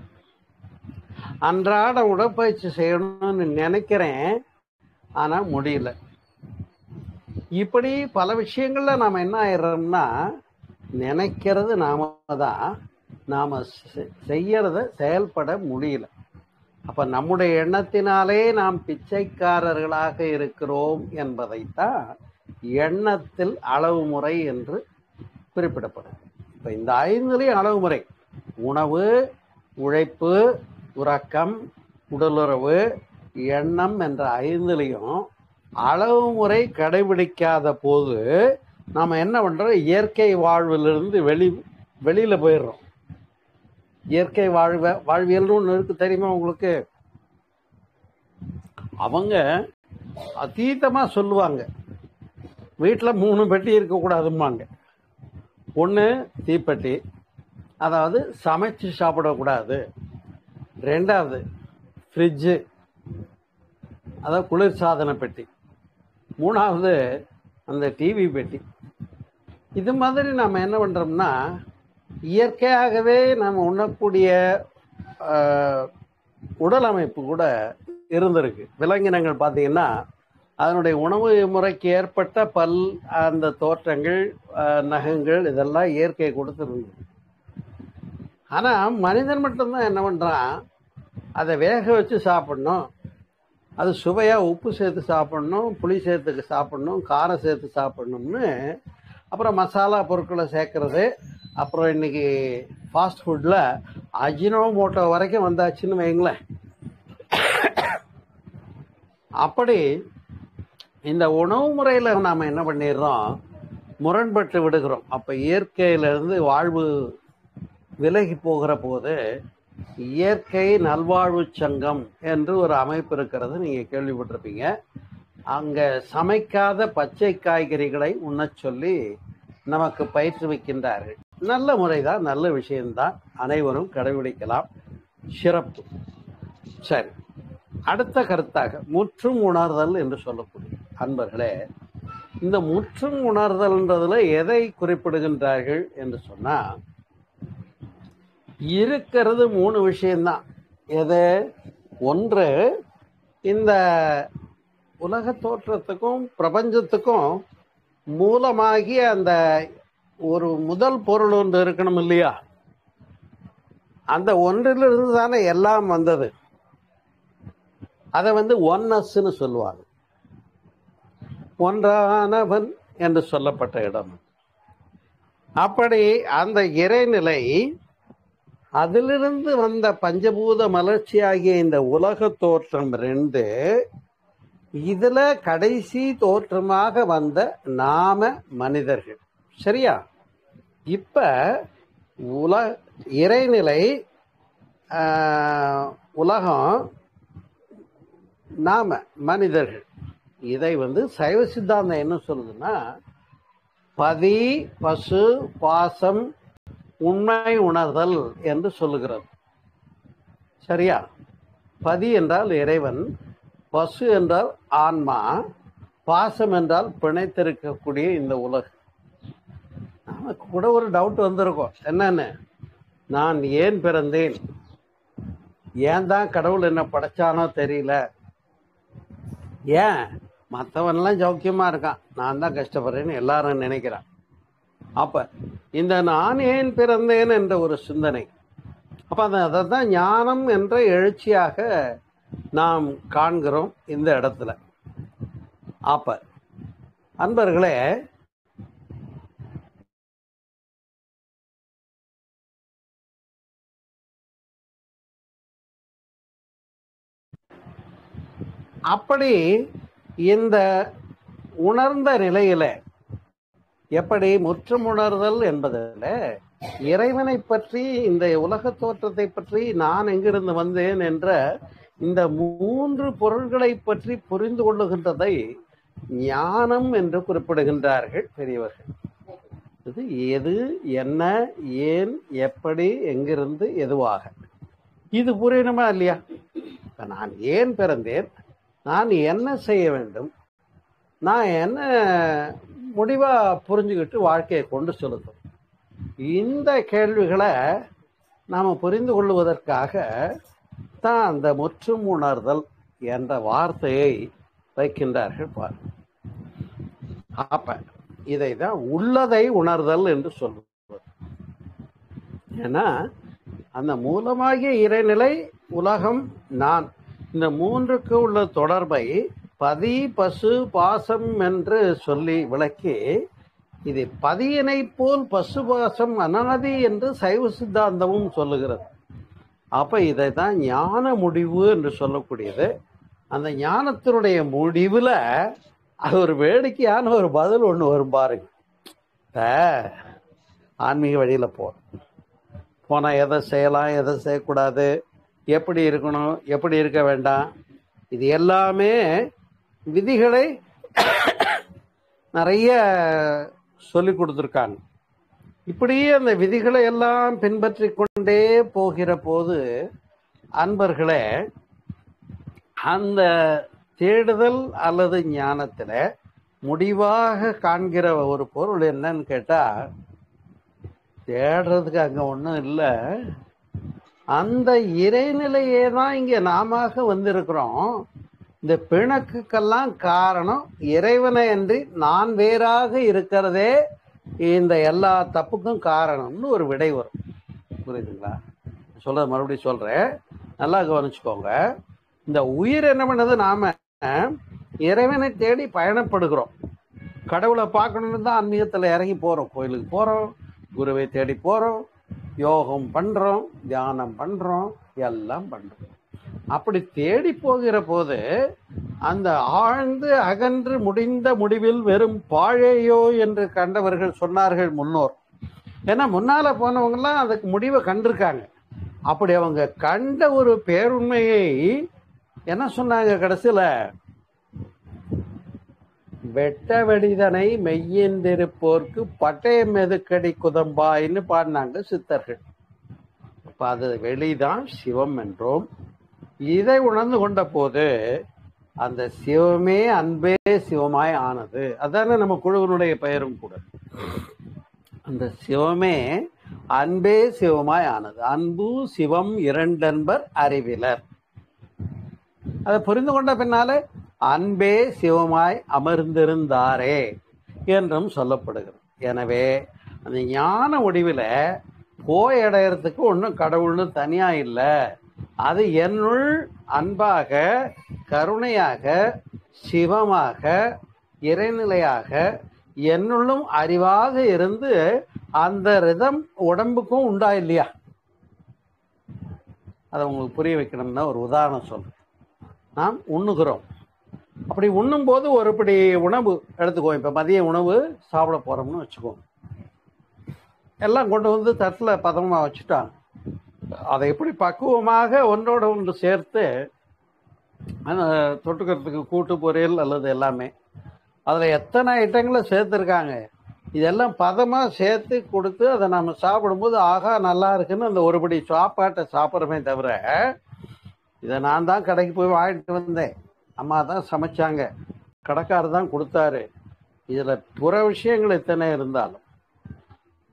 Speaker 2: அன்றாட உடற்பயிற்சி செய்யணும்னு நினைக்கிறேன். ஆனால் முடியல. இப்படி பல விஷயங்கள்ல நாம என்ன ஆயிடுறோம்னா நினைக்கிறது நாம தான் நாம செ- செய்யறத செயல்பட முடியல. அப்ப நம்முடைய எண்ணத்தினாலே நாம் பிச்சைக்காரர்களாக இருக்கிறோம் என்பதைத்தான் எண்ணத்தில் அளவு முறை என்று குறிப்பிடப்படும். இப்ப இந்த ஐந்துலேயும் அளவு முறை. உணவு உழைப்பு உறக்கம் உடலுறவு எண்ணம் என்ற ஐந்துலையும் அளவு முறை கடைபிடிக்காத போது நாம் என்ன பண்ணுறோம் இயற்கை வாழ்விலிருந்து வெளி வெளியில் போயிடுறோம். இயற்கை வாழ்வ வாழ்வியல்னு ஒன்று இருக்கு தெரியுமா உங்களுக்கு? அவங்க அதீதமாக சொல்லுவாங்க. வீட்டில் மூணு பெட்டி இருக்கக்கூடாதும்பாங்க ஒன்று தீப்பெட்டி. அதாவது சமைச்சு சாப்பிடக்கூடாது. ரெண்டாவது ஃப்ரிட்ஜு அதாவது குளிர்சாதன பெட்டி. மூணாவது அந்த டிவி பெட்டி. இது மாதிரி நாம் என்ன பண்ணுறோம்னா இயற்கையாகவே நாம் உண்ணக்கூடிய உடல் அமைப்பு கூட இருந்திருக்கு. விலங்கினங்கள் பார்த்தீங்கன்னா அதனுடைய உணவு முறைக்கு ஏற்பட்ட பல் அந்த தோற்றங்கள் நகங்கள் இதெல்லாம் இயற்கை கொடுத்துருந்தது ஆனால் மனிதன் மட்டும்தான் என்ன பண்ணுறான் அதை வேக வச்சு சாப்பிடணும். அது சுவையாக உப்பு சேர்த்து சாப்பிடணும் புளி சேர்த்து சாப்பிடணும் காரம் சேர்த்து சாப்பிடணும்னு. அப்புறம் மசாலா பொருட்களை சேர்க்கறது. அப்புறம் இன்னைக்கு ஃபாஸ்ட் ஃபுட்டில் அஜினோமோட்டோ வரைக்கும் வந்தாச்சுன்னு வைங்களேன். அப்படி இந்த உணவு முறையில் நாம் என்ன பண்ணிடுறோம்? முரண்பட்டு விடுகிறோம். அப்போ இயற்கையிலேருந்து வாழ்வு விலகி போகிற போது இயற்கை நல்வாழ்வு சங்கம் என்று ஒரு அமைப்பு இருக்கிறது. நீங்கள் கேள்விப்பட்டிருப்பீங்க. அங்கே சமைக்காத பச்சை காய்கறிகளை உண்ணச் சொல்லி நமக்கு பயிற்றுவிக்கின்றார்கள். நல்ல முறைதான் நல்ல விஷயம்தான். அனைவரும் கடைபிடிக்கலாம். சிறப்பு. சரி. அடுத்த கருத்தாக முற்றும் உணர்தல் என்று சொல்லக்கூடிய அன்பர்களே இந்த முற்றும் உணர்தல்ன்றதுல எதை குறிப்பிடுகின்றார்கள் என்று சொன்னால் இருக்கிறது மூணு விஷயம்தான். எது? ஒன்று இந்த உலக தோற்றத்துக்கும் பிரபஞ்சத்துக்கும் மூலமாகிய அந்த ஒரு முதல் பொருள் ஒன்று இருக்கணும் இல்லையா? அந்த ஒன்றிலிருந்து தானே எல்லாம் வந்தது. அதை வந்து ஒன்னஸ்ன்னு சொல்லுவாங்க. ஒன்றானவன் என்று சொல்லப்பட்ட இடம். அப்படி அந்த இறைநிலை அதிலிருந்து வந்த பஞ்சபூத மலர்ச்சியாகிய இந்த உலக தோற்றம் ரெண்டு இதுல கடைசி தோற்றமாக வந்த நாம மனிதர்கள். சரியா? இப்ப உல இறைநிலை உலகம் நாம மனிதர்கள். இதை வந்து சைவ சித்தாந்தம் என்ன சொல்லுதுன்னா பதி பசு பாசம் உண்மை உணர்தல் என்று சொல்லுகிறது. சரியா? பதி என்றால் இறைவன் பசு என்றால் ஆன்மா பாசம் என்றால் பிணைத்திருக்கக்கூடிய இந்த உலகம் நமக்கு கூட ஒரு டவுட் வந்திருக்கும். என்னன்னு? நான் ஏன் பிறந்தேன்? ஏன் தான் கடவுள் என்ன படைச்சானோ தெரியல. ஏன்? மற்றவன்லாம் சௌக்கியமாக இருக்கான். நான் தான் கஷ்டப்படுறேன்னு எல்லாரும் நினைக்கிறான். அப்ப இந்த நான் ஏன் பிறந்தேன் என்ற ஒரு சிந்தனை. அப்ப அந்த அதை தான் ஞானம் என்ற எழுச்சியாக நாம் காண்கிறோம் இந்த இடத்துல. அப்ப அன்பர்களே அப்படி இந்த உணர்ந்த நிலையில எப்படி முற்றும் உணர்தல் என்பதில் இறைவனை பற்றி இந்த உலக தோற்றத்தை பற்றி நான் எங்கிருந்து வந்தேன் என்ற இந்த மூன்று பொருள்களை பற்றி புரிந்து கொள்ளுகின்றதை ஞானம் என்று குறிப்பிடுகின்றார்கள் பெரியவர்கள். இது எது என்ன ஏன் எப்படி எங்கிருந்து எதுவாக. இது புரியணுமா இல்லையா? இப்போ நான் ஏன் பிறந்தேன்? நான் என்ன செய்ய வேண்டும்? நான் என்ன முடிவாக புரிஞ்சுக்கிட்டு வாழ்க்கையை கொண்டு செலுத்தும். இந்த கேள்விகளை நாம் புரிந்து கொள்வதற்காக தான் அந்த முற்றும் உணர்தல் என்ற வார்த்தையை வைக்கின்றார்கள் பார் அப்ப இதை தான் உள்ளதை உணர்தல் என்று சொல்லுவது. ஏன்னா அந்த மூலமாகிய இறைநிலை உலகம் நான். இந்த மூன்றுக்கு உள்ள தொடர்பை பதி பசு பாசம் என்று சொல்லி விளக்கி இது பதியினை போல் பசு பாசம் அனாதி என்று சைவ சித்தாந்தமும் சொல்லுகிறது. அப்ப இதை தான் ஞான முடிவு என்று சொல்லக்கூடியது. அந்த ஞானத்தினுடைய முடிவுல அது ஒரு வேடிக்கையான ஒரு பதில் ஒன்று வரும் பாருங்க. ஆன்மீக வழியில போகிறோம் போனால் எதை செய்யலாம் எதை செய்யக்கூடாது எப்படி இருக்கணும் எப்படி இருக்க வேண்டாம் இது எல்லாமே விதிகளை நிறைய சொல்லி கொடுத்துருக்காங்க இப்படியே அந்த விதிகளை எல்லாம் பின்பற்றி கொண்டே போகிற போது அன்பர்களே அந்த தேடுதல் அல்லது ஞானத்துல முடிவாக காண்கிற ஒரு பொருள் என்னன்னு கேட்டா தேடுறதுக்கு அங்க ஒன்றும் இல்லை. அந்த இறைநிலையே தான் இங்க நாம வந்திருக்கிறோம். இந்த பிணக்குக்கெல்லாம் காரணம் இறைவனை அன்றி நான் வேறாக இருக்கிறதே இந்த எல்லா தப்புக்கும் காரணம்னு ஒரு விடை வரும். புரியுதுங்களா? சொல்ற மறுபடியும் சொல்றேன். நல்லா கவனிச்சுக்கோங்க. இந்த உயிர் என்ன பண்ணது? நாம இறைவனை தேடி பயணப்படுகிறோம். கடவுளை பார்க்கணும்னு தான் ஆன்மீகத்தில் இறங்கி போகிறோம் கோயிலுக்கு போகிறோம் குருவை தேடி போகிறோம் யோகம் பண்ணுறோம் தியானம் பண்ணுறோம் எல்லாம் பண்ணுறோம் அப்படி தேடி போகிற போது அந்த ஆழ்ந்து அகன்று முடிந்த முடிவில் வெறும் பாழையோ என்று கண்டவர்கள் சொன்னார்கள் முன்னோர். ஏன்னா முன்னால போனவங்கலாம் அதுக்கு முடிவை கண்டிருக்காங்க. அப்படி அவங்க கண்ட ஒரு பேருண்மையை என்ன சொன்னாங்க கடைசியில? வெட்ட வெடிதனை மெய்யந்திருப்போர்க்கு பட்டயம் எதுக்கடி குதம்பாயின்னு பாடினாங்க சித்தர்கள். அப்ப அது வெளிதான் சிவம் என்றோம். இதை உணர்ந்து கொண்ட போது அந்த சிவமே அன்பே சிவமாய் ஆனது. அதான நம்ம குழுவினுடைய பெயரும் கூட. அந்த சிவமே அன்பே சிவமாய் ஆனது. அன்பு சிவம் இரண்டன்பர் அறிவிலர். அதை புரிந்து கொண்ட பின்னாலே அன்பே சிவமாய் அமர்ந்திருந்தாரே என்றும் சொல்லப்படுகிறது. எனவே அந்த ஞான முடிவில் போய் அடையிறதுக்கு ஒன்றும் கடவுள்னு தனியாக இல்லை. அது என்னுள் அன்பாக கருணையாக சிவமாக இறைநிலையாக என்னுள்ளும் அறிவாக இருந்து அந்த ரிதம் உடம்புக்கும் உண்டா இல்லையா? அதை உங்களுக்கு புரிய வைக்கணும்னா ஒரு உதாரணம் சொல்றேன். நாம் உண்ணுகிறோம். அப்படி உண்ணும் போது ஒரு உணவு எடுத்துக்குவோம். இப்ப மதிய உணவு சாப்பிட போறோம்னு வச்சுக்குவோம் எல்லாம் கொண்டு வந்து தட்டில் பதமா வச்சுட்டாங்க அதை எப்படி பக்குவமாக ஒன்றோட ஒன்று சேர்த்து தொட்டுக்கிறதுக்கு கூட்டு பொரியல் அல்லது எல்லாமே அதில் எத்தனை ஐட்டங்களை சேர்த்துருக்காங்க? இதெல்லாம் பதமாக சேர்த்து கொடுத்து அதை நம்ம சாப்பிடும்போது ஆகா நல்லா இருக்குன்னு அந்த ஒருபடி சாப்பாட்டை சாப்பிட்றமே தவிர இதை நான் தான் கடைக்கு போய் வாங்கிட்டு வந்தேன். அம்மா தான் சமைச்சாங்க. கடைக்காரர் தான் கொடுத்தாரு. இதில் புற விஷயங்கள் எத்தனை இருந்தாலும்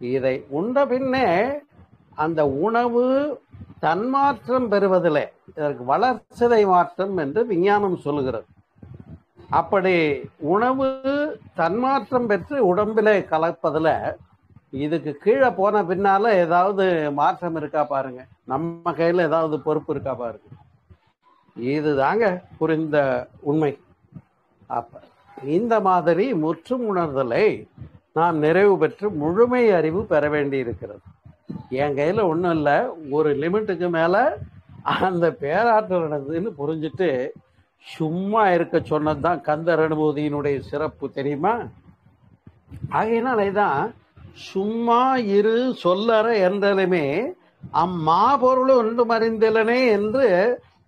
Speaker 2: இதை உண்ட பின்னே அந்த உணவு தன்மாற்றம் பெறுவதில் இதற்கு வளர்சிதை மாற்றம் என்று விஞ்ஞானம் சொல்லுகிறது. அப்படி உணவு தன்மாற்றம் பெற்று உடம்பிலே கலப்பதில் இதுக்கு கீழே போன பின்னால ஏதாவது மாற்றம் இருக்கா பாருங்க. நம்ம கையில் ஏதாவது பொறுப்பு இருக்கா பாருங்க. இதுதாங்க புரிந்த உண்மை. அப்ப இந்த மாதிரி முற்றும் உணர்தலை நாம் நிறைவு பெற்று முழுமை அறிவு பெற வேண்டி இருக்கிறது என் கையில் ஒன்றும் இல்லை. ஒரு லிமிட்டுக்கு மேலே அந்த பேராற்றல் நடந்ததுன்னு புரிஞ்சுட்டு சும்மா இருக்க சொன்னது தான் கந்தர் அனுபூதியினுடைய சிறப்பு தெரியுமா? ஆகையினாலே தான் சும்மா இரு சொல்லற என்றலுமே அம்மா பொருள் ஒன்று மறிந்தலனே என்று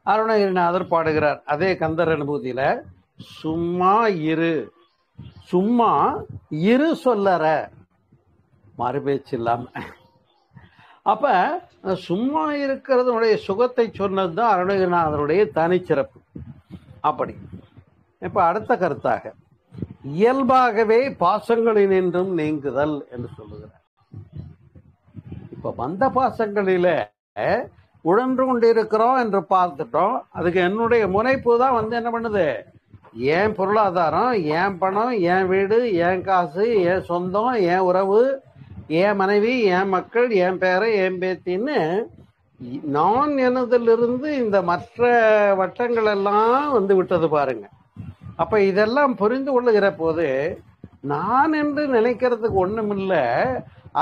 Speaker 2: அருணகிரிநாதர் பாடுகிறார். அதே கந்தர் அனுபூதியில சும்மா இரு சும்மா இரு சொல்லற. மறுபேச்சு இல்லாம. அப்ப சும்மா இருக்கிறதுனுடைய சுகத்தை சொன்னது தான் அருணகிரிநாதனுடைய தனிச்சிறப்பு. அப்படி. இப்போ அடுத்த கருத்தாக. இயல்பாகவே பாசங்களினின்றும் நீங்குதல் என்று சொல்லுகிறார். இப்போ வந்த பாசங்களில உழன்று கொண்டிருக்கிறோம் என்று பார்த்துட்டோம். அதுக்கு என்னுடைய முனைப்பு தான் வந்து என்ன பண்ணுது? என் பொருளாதாரம் என் பணம் என் வீடு என் காசு என் சொந்தம் என் உறவு என் மனைவி என் மக்கள் என் பேரை என் பேத்தின்னு நான் எனதிலிருந்து இந்த மற்ற வட்டங்கள் எல்லாம் வந்து விட்டது பாருங்க. அப்ப இதெல்லாம் புரிந்து கொள்ளுகிற போது நான் என்று நினைக்கிறதுக்கு ஒண்ணுமில்லை.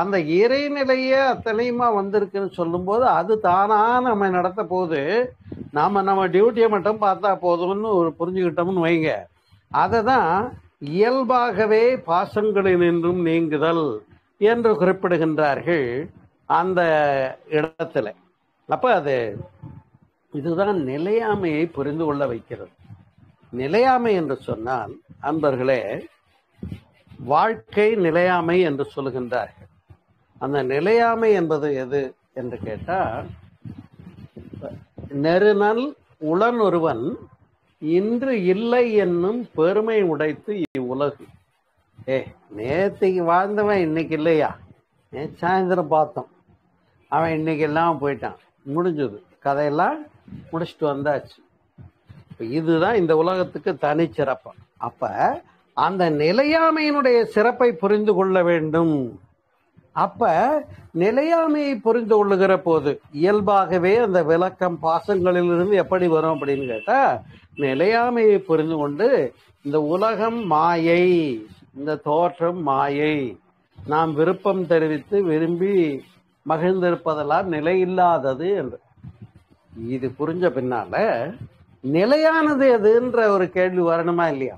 Speaker 2: அந்த இறைநிலையே அத்தனையுமா வந்திருக்குன்னு சொல்லும்போது அது தானா நம்ம நடத்த போது நாம நம்ம டியூட்டியை மட்டும் பார்த்தா போதும்னு ஒரு புரிஞ்சுக்கிட்டோம்னு வைங்க. அதை தான் இயல்பாகவே பாசங்களினின்றும் நீங்குதல். என்று குறிப்பிடுகின்றார்கள் அந்த இடத்துல. அப்ப அது இதுதான் நிலையாமையை புரிந்து கொள்ள வைக்கிறது. நிலையாமை என்று சொன்னால் அன்பர்களே வாழ்க்கை நிலையாமை என்று சொல்லுகின்றார்கள். அந்த நிலையாமை என்பது எது என்று கேட்டால் நெருநல் உளன் ஒருவன் இன்று இல்லை என்னும் பெருமை உடைத்து இவ்வுலகு. ஏ நேத்திக்கு வாழ்ந்தவன் இன்னைக்கு இல்லையா? சாயந்தரம் பார்த்தோம். அவன் இன்னைக்கு இல்லாமல் போயிட்டான். முடிஞ்சது. கதையெல்லாம் முடிச்சுட்டு வந்தாச்சு. இதுதான் இந்த உலகத்துக்கு தனிச்சிறப்பு அப்ப அந்த நிலையாமையினுடைய சிறப்பை புரிந்து கொள்ள வேண்டும். அப்ப நிலையாமையை புரிந்து கொள்ளுகிற போது இயல்பாகவே அந்த விளக்கம் பாசங்களிலிருந்து எப்படி வரும் அப்படின்னு கேட்டா நிலையாமையை புரிந்து கொண்டு இந்த உலகம் மாயை. இந்த தோற்றம் மாயை. நாம் விருப்பம் தெரிவித்து விரும்பி மகிழ்ந்திருப்பதெல்லாம் நிலையில்லாதது என்று. இது புரிஞ்ச பின்னால நிலையானது எதுன்ற ஒரு கேள்வி வரணுமா இல்லையா?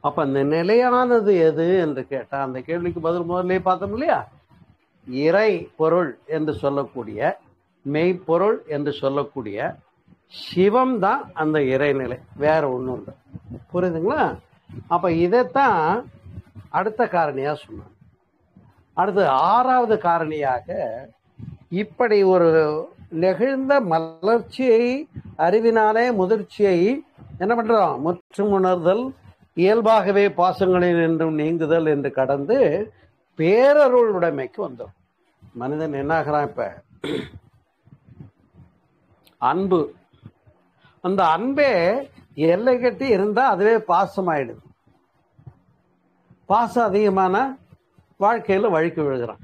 Speaker 2: அப்ப அந்த நிலையானது எது என்று கேட்டா அந்த கேள்விக்கு பதில் முதல்ல பார்த்தோம் இல்லையா? இறை பொருள் என்று சொல்லக்கூடிய மெய்ப்பொருள் என்று சொல்லக்கூடிய சிவம் தான் அந்த இறைநிலை வேற ஒன்றும் இல்லை. புரியுதுங்களா? அப்ப இதைத்தான் அடுத்த காரணியாக சொன்னாங்க. அடுத்து ஆறாவது காரணியாக இப்படி ஒரு நெகிழ்ந்த மலர்ச்சியை அறிவினாலே முதிர்ச்சியை என்ன பண்ணுறோம் முற்றும் உணர்தல் இயல்பாகவே பாசங்களில் என்றும் நீங்குதல் என்று கடந்து பேரருள் உடைமைக்கு வந்தோம். மனிதன் என்ன இப்போ? அன்பு. அந்த அன்பே எல்லை கட்டி இருந்தால் அதுவே பாசமாயிடுது. பாசம் அதிகமான வாழ்க்கையில் வழுக்கி விழுகிறான்.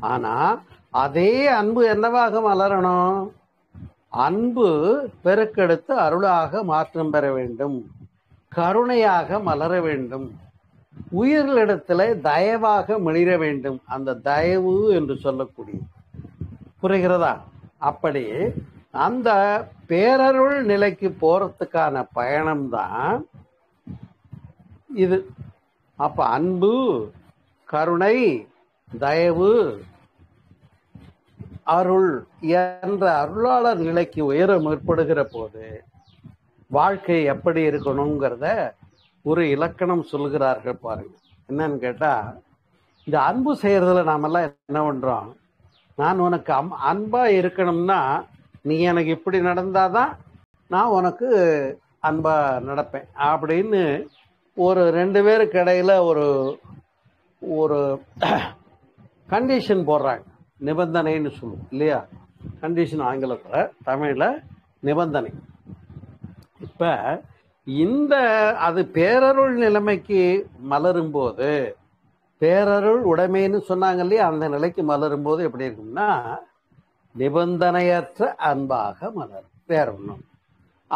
Speaker 2: ஆனால் அதே அன்பு என்னவாக மலரணும்? அன்பு பெருக்கெடுத்து அருளாக மாற்றம் பெற வேண்டும். கருணையாக மலர வேண்டும். உயிர்களிடத்தில் தயவாக மிளிர வேண்டும். அந்த தயவு என்று சொல்லக்கூடிய புரிகிறதா? அப்படி அந்த பேரருள் நிலைக்கு போகிறதுக்கான பயணம்தான் இது. அப்ப அன்பு கருணை தயவு அருள் என்ற அருளாளர் நிலைக்கு உயரம் ஏற்படுகிற போது வாழ்க்கை எப்படி இருக்கணுங்கிறத ஒரு இலக்கணம் சொல்கிறார்கள் பாருங்க. என்னன்னு கேட்டா இந்த அன்பு செய்யறதுல நாமெல்லாம் என்ன பண்றோம்? நான் உனக்கு அம் அன்பா இருக்கணும்னா நீ எனக்கு இப்படி நடந்தாதான் நான் உனக்கு அன்பா நடப்பேன் அப்படின்னு ஒரு ரெண்டு பேருக்கு இடையில ஒரு ஒரு கண்டிஷன் போடுறாங்க. நிபந்தனைன்னு சொல்லுவோம் இல்லையா? கண்டிஷன் ஆங்கிலத்தில் தமிழில் நிபந்தனை. இப்போ இந்த அது பேரருள் நிலைமைக்கு மலரும் போது பேரருள் உடைமைன்னு சொன்னாங்க இல்லையா? அந்த நிலைக்கு மலரும் போது எப்படி இருக்கும்னா நிபந்தனையற்ற அன்பாக மலரும். வேற ஒன்றும்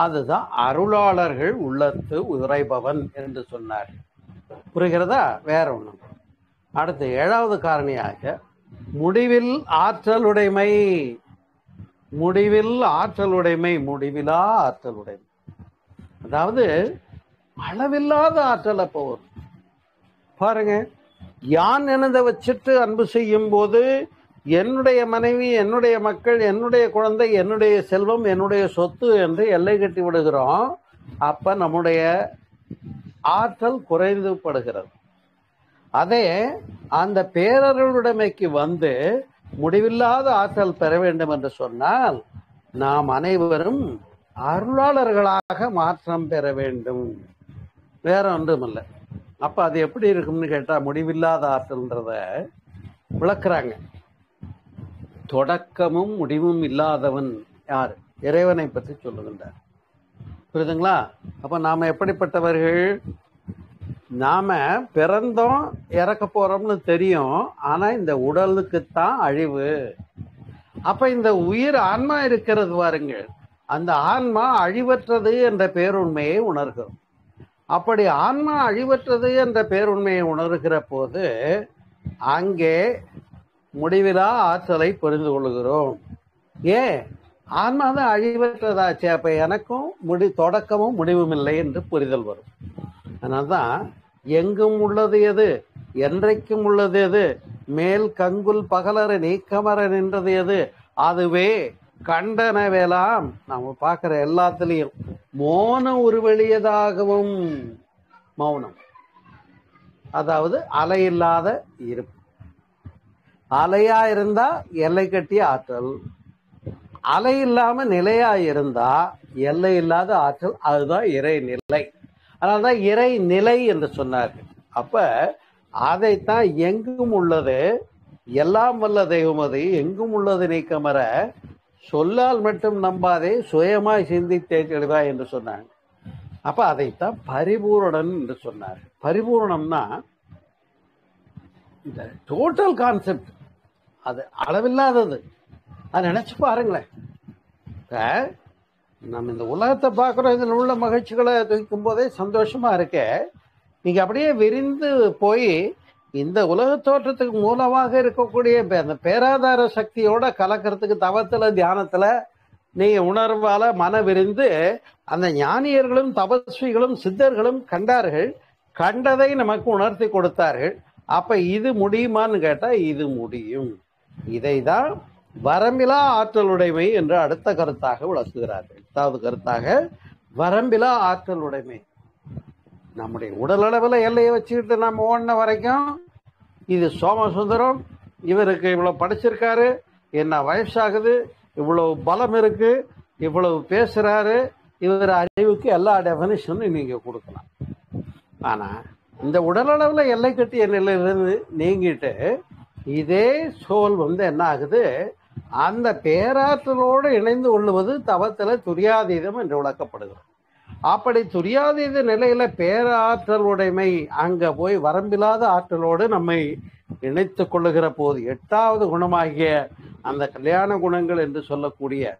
Speaker 2: அதுதான் அருளாளர்கள் உள்ளத்து உரைபவன் என்று சொன்னார். புரிகிறதா? வேற ஒன்றும் அடுத்து ஏழாவது காரணியாக முடிவில் ஆற்றலுடைமை முடிவில் ஆற்றலுடைமை முடிவிலா ஆற்றலுடைமை. அதாவது அளவில்லாத ஆற்றலை அப்போ பாருங்க யான் எனதை வச்சுட்டு அன்பு செய்யும் போது என்னுடைய மனைவி என்னுடைய மக்கள் என்னுடைய குழந்தை என்னுடைய செல்வம் என்னுடைய சொத்து என்று எல்லை கட்டி விடுகிறோம். அப்ப நம்முடைய ஆற்றல் குறைந்து படுகிறது. அதே அந்த பேரருளுடைமைக்கு வந்து முடிவில்லாத ஆற்றல் பெற வேண்டும் என்று சொன்னால் நாம் அனைவரும் அருளாளர்களாக மாற்றம் பெற வேண்டும். வேற ஒன்றுமில்லை. அப்ப அது எப்படி இருக்கும்னு கேட்டா முடிவில்லாத ஆற்றல்ன்றத விளக்குறாங்க. தொடக்கமும் முடிவும் இல்லாதவன் யார்? இறைவனை பற்றி சொல்லுகின்றார். புரியுதுங்களா? அப்போ நாம் எப்படிப்பட்டவர்கள்? நாம் பிறந்தோம் இறக்க போகிறோம்னு தெரியும். ஆனால் இந்த உடலுக்குத்தான் அழிவு. அப்போ இந்த உயிர் ஆன்மா இருக்கிறது பாருங்கள். அந்த ஆன்மா அழிவற்றது என்ற பேருண்மையை உணர்கிறோம். அப்படி ஆன்மா அழிவற்றது என்ற பேருண்மையை உணர்கிற போது அங்கே முடிவிலா ஆற்றலை புரிந்து கொள்கிறோம். ஏன் ஆன்மா தான் அழிவற்றதாச்சு அப்ப எனக்கும் முடி தொடக்கமும் முடிவும் இல்லை என்று புரிதல் வரும். அதனால்தான் எங்கும் உள்ளது எது? என்றைக்கும் உள்ளது எது? மேல் கங்குல் பகலர நீக்கமர நின்றது எது? அதுவே கண்டனவேலாம் நாம பார்க்கிற எல்லாத்துலயும் மோன உருவெளியதாகவும் மௌனம். அதாவது அலையில்லாத இருப்பு. அலையா இருந்தா எல்லை கட்டிய ஆற்றல். அலை இல்லாம நிலையா இருந்தா எல்லை இல்லாத ஆற்றல் அதுதான் இறை நிலை அதனால்தான் இறை நிலை என்று சொன்னார்கள் அப்ப அதைத்தான் எங்கும் உள்ளது எல்லாம் வல்ல தெய்வமது எங்கும் உள்ளது நீக்கமர சொல்லால் மட்டும் நம்பாதே சுயமாய் சிந்தித்தே தெளிவா என்று சொன்னாங்க. அப்ப அதைத்தான் பரிபூரணன் என்று சொன்னார். பரிபூரணம்னா இந்த டோட்டல் கான்செப்ட் அது அளவில்லாதது. அதை நினைச்சு பாருங்களேன். நம்ம இந்த உலகத்தை பார்க்குறோம் இதில் உள்ள மகிழ்ச்சிகளை தூக்கும் போதே சந்தோஷமா இருக்க. நீங்க அப்படியே விரிந்து போய் இந்த உலக தோற்றத்துக்கு மூலமாக இருக்கக்கூடிய பே- அந்த பேராதார சக்தியோட கலக்கிறதுக்கு தவத்துல தியானத்துல நீங்க உணர்வால மன விரிந்து அந்த ஞானியர்களும் தபஸ்விகளும் சித்தர்களும் கண்டார்கள். கண்டதை நமக்கு உணர்த்தி கொடுத்தார்கள். அப்ப இது முடியுமான்னு கேட்டா இது முடியும். இதைதான் வரம்பிலா ஆற்றலுடைமை என்று அடுத்த கருத்தாக விளக்குகிறார்கள். எட்டாவது கருத்தாக வரம்பிலா ஆற்றலுடைமை. நம்முடைய உடல் அளவில் எல்லையை வச்சுக்கிட்டு நம்ம ஓடின வரைக்கும் இது சோமசுந்தரம் இவருக்கு இவ்வளவு படிச்சிருக்காரு என்ன வயசாகுது இவ்வளவு பலம் இருக்கு இவ்வளவு பேசுறாரு இவர் அறிவுக்கு எல்லா டெபனிஷனும் நீங்க கொடுக்கலாம். ஆனா இந்த உடல் அளவில் எல்லை கட்டிய நிலையிலிருந்து நீங்கிட்டு இதே சோல் வந்து என்ன ஆகுது? அந்த பேராற்றலோடு இணைந்து கொள்ளுவது தவத்தில் துரியாதீதம் என்று விளக்கப்படுகிறது. அப்படி துரியாதீத நிலையில பேராற்றல் உடைமை அங்க போய் வரம்பில்லாத ஆற்றலோடு நம்மை இணைத்து கொள்ளுகிற போது எட்டாவது குணமாகிய அந்த கல்யாண குணங்கள் என்று சொல்லக்கூடிய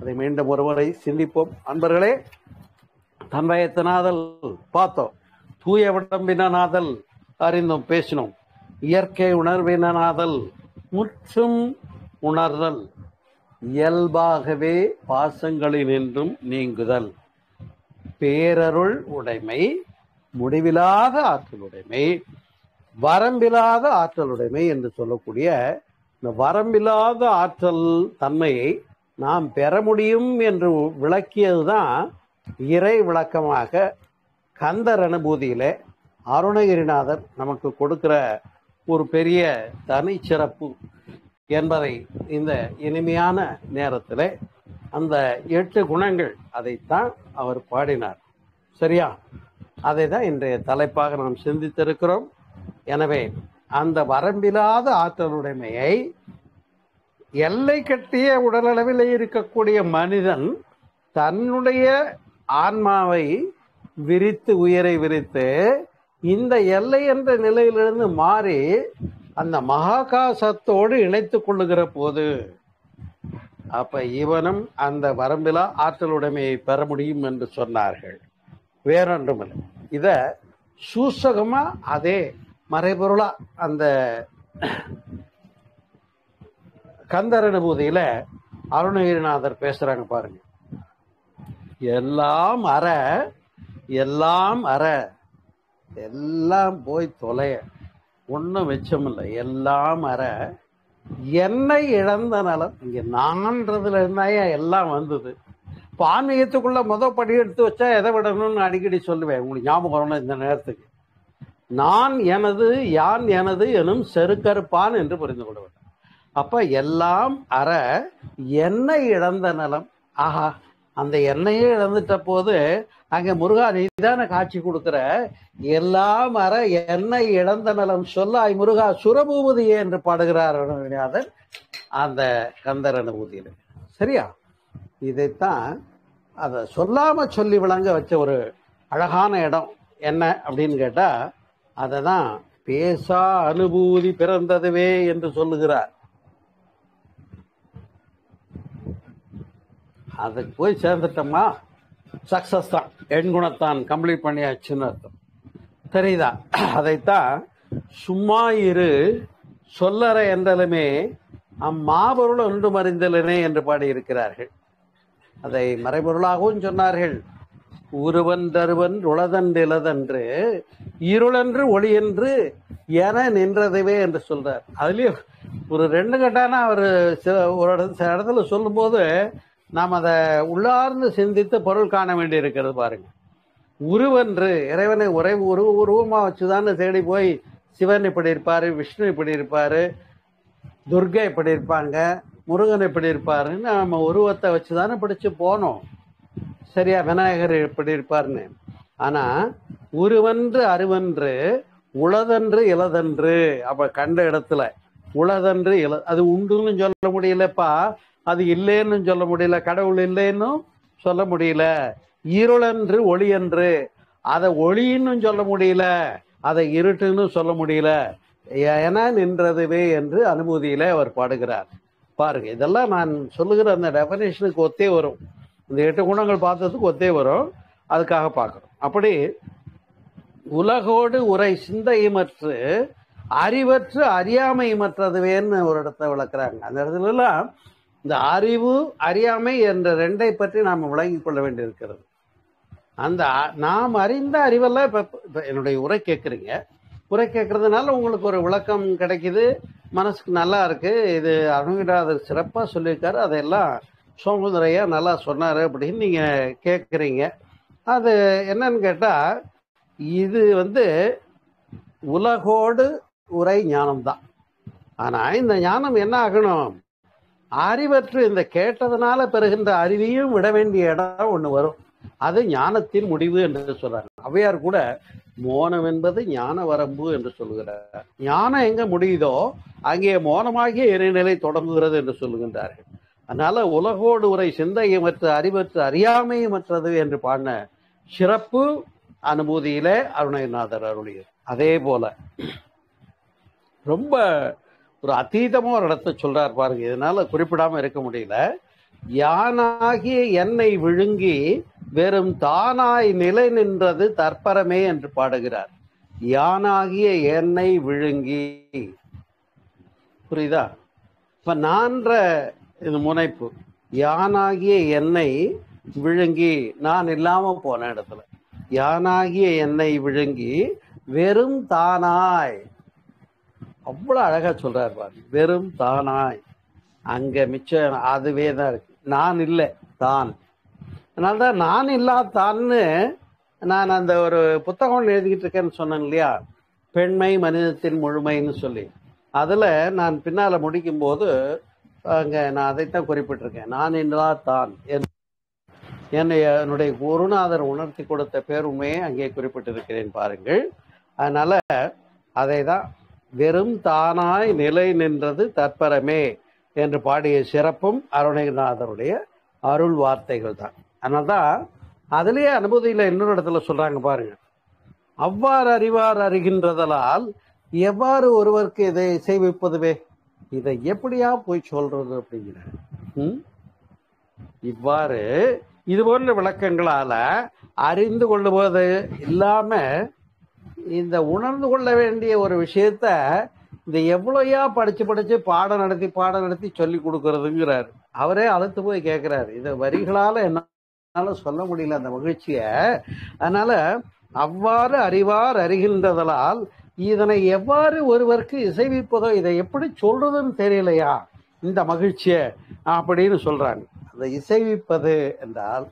Speaker 2: அதை மீண்டும் ஒருவரை சிந்திப்போம். அன்பர்களே தன்வயத்தினாதல் பார்த்தோம். தூய விடம்பினாதல் அறிந்தோம் பேசினோம். இயற்கை உணர்வினாதல் முற்றும் உணர்தல். இயல்பாகவே பாசங்களினின்றும் நீங்குதல். பேரருள் உடைமை முடிவில்லாத ஆற்றல் உடைமை வரம்பில்லாத ஆற்றல் உடைமை என்று சொல்லக்கூடிய இந்த வரம்பில்லாத ஆற்றல் தன்மையை நாம் பெற முடியும் என்று விளக்கியதுதான் இறை விளக்கமாக கந்தர் அனுபூதியில அருணகிரிநாதர் நமக்கு கொடுக்கிற ஒரு பெரிய தனிச்சிறப்பு என்பதை இந்த இனிமையான நேரத்தில் அந்த எட்டு குணங்கள் அதைத்தான் அவர் பாடினார். சரியா? அதை தான் இன்றைய தலைப்பாக நாம் சிந்தித்திருக்கிறோம். எனவே அந்த வரம்பில்லாத ஆற்றலுடைமையை எல்லை கட்டிய உடலளவில் இருக்கக்கூடிய மனிதன் தன்னுடைய ஆன்மாவை விரித்து உயரை விரித்து இந்த எல்லை என்ற நிலையிலிருந்து மாறி அந்த மகாகாசத்தோடு இணைத்து கொள்ளுகிற போது அப்ப இவனும் அந்த வரம்பிலா ஆற்றலுடைமையை பெற முடியும் என்று சொன்னார்கள். வேறொன்றுமில்லை. இத சூசகமா அதே மறைபொருளா அந்த கந்தர் அனுபூதியில அருணகிரிநாதர் பேசுறாங்க பாருங்க. எல்லாம் அற எல்லாம் அற. எல்லாம் போய் தொலைய. ஒன்றும் மிச்சமில்லை எல்லாம் அற. என்னை இழந்த நலம். இங்கே நான்றதுல இருந்தாயா எல்லாம் வந்தது? இப்போ ஆன்மீகத்துக்குள்ள முத படி எடுத்து வச்சா எதை விடணும்னு அடிக்கடி சொல்லுவேன். உங்களுக்கு ஞாபகம் வரணும் இந்த நேரத்துக்கு. நான் எனது யான் எனது எனும் செருக்கருப்பான் என்று புரிந்து கொள்ள வேண்டும் அப்ப எல்லாம் அற. என்னை இழந்த நலம். ஆஹா. அந்த எண்ணெயே இழந்துட்ட போது அங்க முருகா நீதான காட்சி கொடுக்கிற? எல்லாம் அற என்னை இழந்த நலம் சொல்லாய் முருகா சுரபூபதியே என்று பாடுகிறார் அந்த கந்தர் அனுபூதியில். சரியா? இதைத்தான் அதை சொல்லாம சொல்லி விளங்க வச்ச ஒரு அழகான இடம் என்ன அப்படின்னு கேட்டா அதை தான் பேசா அனுபூதி பிறந்ததுவே என்று சொல்லுகிறார். அதுக்கு போய் சேர்ந்துட்டோமா? சக்சஸ் தான் எண்குணத்தான் கம்ப்ளீட் பண்ணியாச்சுன்னு அர்த்தம். தெரியுதா? அதைத்தான் சும்மா இரு சொல்லற என்றலுமே அம்மாபொருள் ஒன்று மறிந்தலனே என்று பாடியிருக்கிறார்கள். அதை மறைபொருளாகவும் சொன்னார்கள். உருவன் தருவன் உளதன்றிலதன்று இருளன்று ஒளியென்று என நின்றதுவே என்று சொல்றார். அதுலயும் ஒரு ரெண்டு கட்டான அவர் சில ஒரு சில இடத்துல சொல்லும்போது நாம் அதை உள்ளார்ந்து சிந்தித்து பொருள் காண வேண்டி இருக்கிறது பாருங்க. உருவன்று இறைவனை உறை உருவ உருவமாக வச்சுதான்னு தேடி போய் சிவன் இப்படி இருப்பார் விஷ்ணு இப்படி இருப்பார் துர்கை இப்படி இருப்பாங்க முருகன் இப்படி இருப்பாருன்னு நம்ம உருவத்தை வச்சுதானே பிடிச்சு போனோம். சரியா விநாயகர் இப்படி இருப்பாருன்னு. ஆனால் உருவன்று அருவன்று உளதன்று இளதன்று அப்போ கண்ட இடத்துல உளதன்று இல அது உண்டுன்னு சொல்ல முடியலப்பா. அது இல்லைன்னு சொல்ல முடியல கடவுள் இல்லைன்னு சொல்ல முடியல. இருளன்று ஒளியன்று. அதை ஒளின்னு சொல்ல முடியல அதை இருட்டுன்னு சொல்ல முடியல. என நின்றதுவே என்று அனுமதியில அவர் பாடுகிறார். பாருங்க இதெல்லாம் நான் சொல்லுகிற அந்த டெபனேஷனுக்கு ஒத்தே வரும். இந்த எட்டு குணங்கள் பார்த்ததுக்கு ஒத்தே வரும். அதுக்காக பார்க்கணும். அப்படி உலகோடு உரை சிந்தையுமற்று அறிவற்று அறியாமையுமற்றதுவேன்னு ஒரு இடத்த விளக்குறாங்க. அந்த இடத்துல எல்லாம் இந்த அறிவு அறியாமை என்ற ரெண்டை பற்றி நாம் விளங்கிக் கொள்ள வேண்டியிருக்கிறது. அந்த நாம் அறிந்த அறிவெல்லாம் இப்ப என்னுடைய உரை கேட்குறீங்க. உரை கேட்கறதுனால உங்களுக்கு ஒரு விளக்கம் கிடைக்குது. மனசுக்கு நல்லா இருக்கு. இது அருணகிரிநாதர் சிறப்பாக சொல்லியிருக்காரு. அதையெல்லாம் சோமுதிரையா நல்லா சொன்னார் அப்படின்னு நீங்கள் கேட்குறீங்க. அது என்னன்னு கேட்டால் இது வந்து உலகோடு உரை ஞானம்தான். ஆனால் இந்த ஞானம் என்ன ஆகணும்? அறிவற்று இந்த கேட்டதுனால பெறுகின்ற அறிவையும் விட வேண்டிய இடம் ஒண்ணு வரும். அது ஞானத்தின் முடிவு என்று சொல்றாங்க. அவையார் கூட மோனம் என்பது ஞான வரம்பு என்று சொல்லுகிறார். ஞானம் எங்க முடியுதோ அங்கே மோனமாகிய இறைநிலை தொடங்குகிறது என்று சொல்லுகின்றார்கள். அதனால உலகோடு உரை சிந்தையமற்ற அறிவற்று அறியாமையமற்றது என்று பாடின சிறப்பு அனுபூதியிலே அருணகிரிநாதர் அருளியர் அதே போல ரொம்ப ஒரு அதீதமா ஒரு இடத்த சொல்றார் பாருங்க. இதனால குறிப்பிடாம இருக்க முடியல. யானாகிய என்னை விழுங்கி வெறும் தானாய் நிலை நின்றது தற்பரமே என்று பாடுகிறார். யானாகிய என்னை விழுங்கி. புரியுதா? இப்ப நான்ற இது முனைப்பு. யானாகிய என்னை விழுங்கி நான் இல்லாம போன இடத்துல. யானாகிய என்னை விழுங்கி வெறும் தானாய் அவ்வளோ அழகாக சொல்கிறார் பாரு. வெறும் தானாய். அங்கே மிச்சம் அதுவே தான் இருக்கு. நான் இல்லை தான். அதனால்தான் நான் இல்லா தான்னு நான் அந்த ஒரு புத்தகம் எழுதிக்கிட்டு இருக்கேன்னு சொன்னேன் இல்லையா? பெண்மை மனிதத்தின் முழுமைன்னு சொல்லி. அதில் நான் பின்னால் முடிக்கும்போது அங்கே நான் அதைத்தான் குறிப்பிட்டிருக்கேன். நான் இல்லா தான். என் என்னை என்னுடைய குருநாதர் உணர்த்தி கொடுத்த பேருமையை அங்கே குறிப்பிட்டிருக்கிறேன் பாருங்கள். அதனால் அதை தான் வெறும் தானாய் நிலை நின்றது தற்பரமே என்று பாடிய சிறப்பும் அருணகிரிநாதருடைய அருள் வார்த்தைகள் தான் அதனால தான் அதுலேயே அனுபூதியில் இன்னொரு இடத்துல சொல்கிறாங்க பாருங்க. அவ்வாறு அறிவார் அறிகின்றதலால் எவ்வாறு ஒருவருக்கு இதை செய்விப்பதுவே இதை எப்படியா போய் சொல்றது அப்படிங்கிற. ம்? இவ்வாறு இது போன்ற விளக்கங்களால அறிந்து கொள்ளுவது இல்லாம இந்த உணர்ந்து கொள்ள வேண்டிய ஒரு விஷயத்த இந்த எவ்வளோயா படிச்சு படிச்சு பாடம் நடத்தி பாடம் நடத்தி சொல்லி கொடுக்கறதுங்கிறார். அவரே அழுத்து போய் கேட்கிறாரு இதை வரிகளால என்னால சொல்ல முடியல அந்த மகிழ்ச்சிய. அதனால அவ்வாறு அறிவார் அறிகின்றதலால் இதனை எவ்வாறு ஒருவருக்கு இசைவிப்பதோ இதை எப்படி சொல்றதுன்னு தெரியலையா? இந்த மகிழ்ச்சிய அப்படின்னு சொல்றாங்க. அந்த இசைவிப்பது என்றால்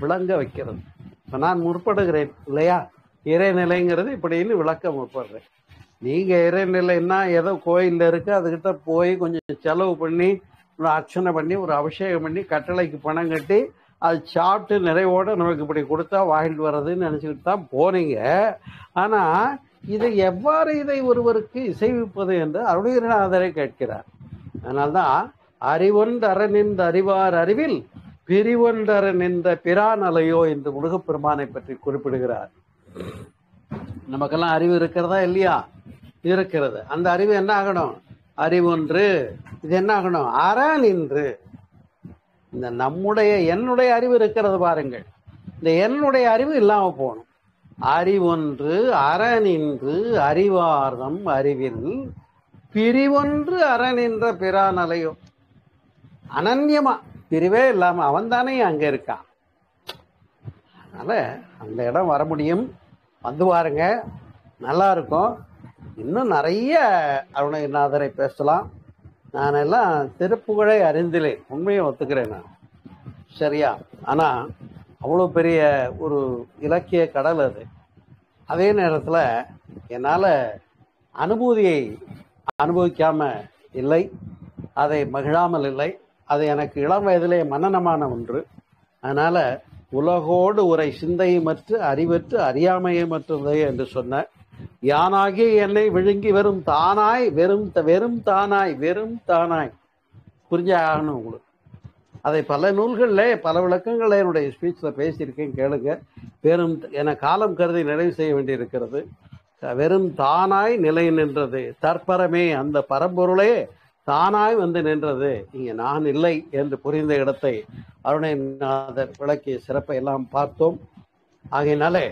Speaker 2: விளங்க வைக்கிறது. இப்ப நான் முற்படுகிறேன் இல்லையா? இறைநிலைங்கிறது இப்படின்னு விளக்கம் முற்படுறேன் நீங்க இறைநிலைன்னா ஏதோ கோயில்ல இருக்கு அதுகிட்ட போய் கொஞ்சம் செலவு பண்ணி ஒரு அர்ச்சனை பண்ணி ஒரு அபிஷேகம் பண்ணி கட்டளைக்கு பணம் கட்டி அது சாப்பிட்டு நிறைவோட நமக்கு இப்படி கொடுத்தா வாங்கிட்டு வர்றதுன்னு நினச்சிக்கிட்டு தான் போனீங்க. ஆனால் இதை எவ்வாறு இதை ஒருவருக்கு இசைவிப்பது என்று அருணகிரிநாதரை கேட்கிறார். அதனால்தான் அறிவொன்றற நின்ற அறிவார் அறிவில் பிரிவொன்றற நின்ற பிரான் அலையோ என்று முருகப்பெருமானை பற்றி குறிப்பிடுகிறார். நமக்கெல்லாம் அறிவு இருக்கிறதா இல்லையா? இருக்கிறது. அந்த அறிவு என்ன ஆகணும்? அறிவொன்று இது என்ன ஆகணும்? அற நின்று. இந்த நம்முடைய என்னுடைய அறிவு இருக்கிறது பாருங்கள். இந்த என்னுடைய அறிவு இல்லாம போகணும். அறிவொன்று அற நின்று அறிவார்தம் அறிவில். பிரிவொன்று அற நின்ற பிரானலையோ அனன்யமா பிரிவே இல்லாம அவன் தானே அங்க இருக்கான். அதனால அந்த இடம் வர முடியும். வந்து பாருங்க. நல்லா இருக்கும். இன்னும் நிறைய அருணகிரிநாதரை பேசலாம். நான் எல்லாம் திருப்புகழை அறிந்திலேன் உண்மையை ஒத்துக்கிறேன் நான். சரியா? ஆனால் அவ்வளோ பெரிய ஒரு இலக்கிய கடல் அது. அதே நேரத்தில் என்னால் அனுபூதியை அனுபவிக்காமல் இல்லை. அதை மகிழாமல் இல்லை. அது எனக்கு இளம் வயதிலே மன்னனமான ஒன்று. அதனால் உலகோடு உரை சிந்தையை மற்று அறிவற்று அறியாமையை மற்றது என்று சொன்ன யானாகிய என்னை விழுங்கி வெறும் தானாய் வெறும் த- வெறும் தானாய் வெறும் தானாய். புரிஞ்ச ஆகணும் உங்களுக்கு. அதை பல நூல்களில் பல விளக்கங்களை என்னுடைய ஸ்பீச்சில் பேசியிருக்கேன் கேளுங்க. வெறும் என காலம் கருதி நிறைவு செய்ய வேண்டியிருக்கிறது. வெறும் தானாய் நிலை நின்றது. தற்பரமே அந்த பரம்பொருளே தானாய் வந்து நின்றது. இங்கே நான் இல்லை என்று புரிந்த இடத்தை அருணைநாதர் விளக்கிய சிறப்பை எல்லாம் பார்த்தோம். ஆகையினாலே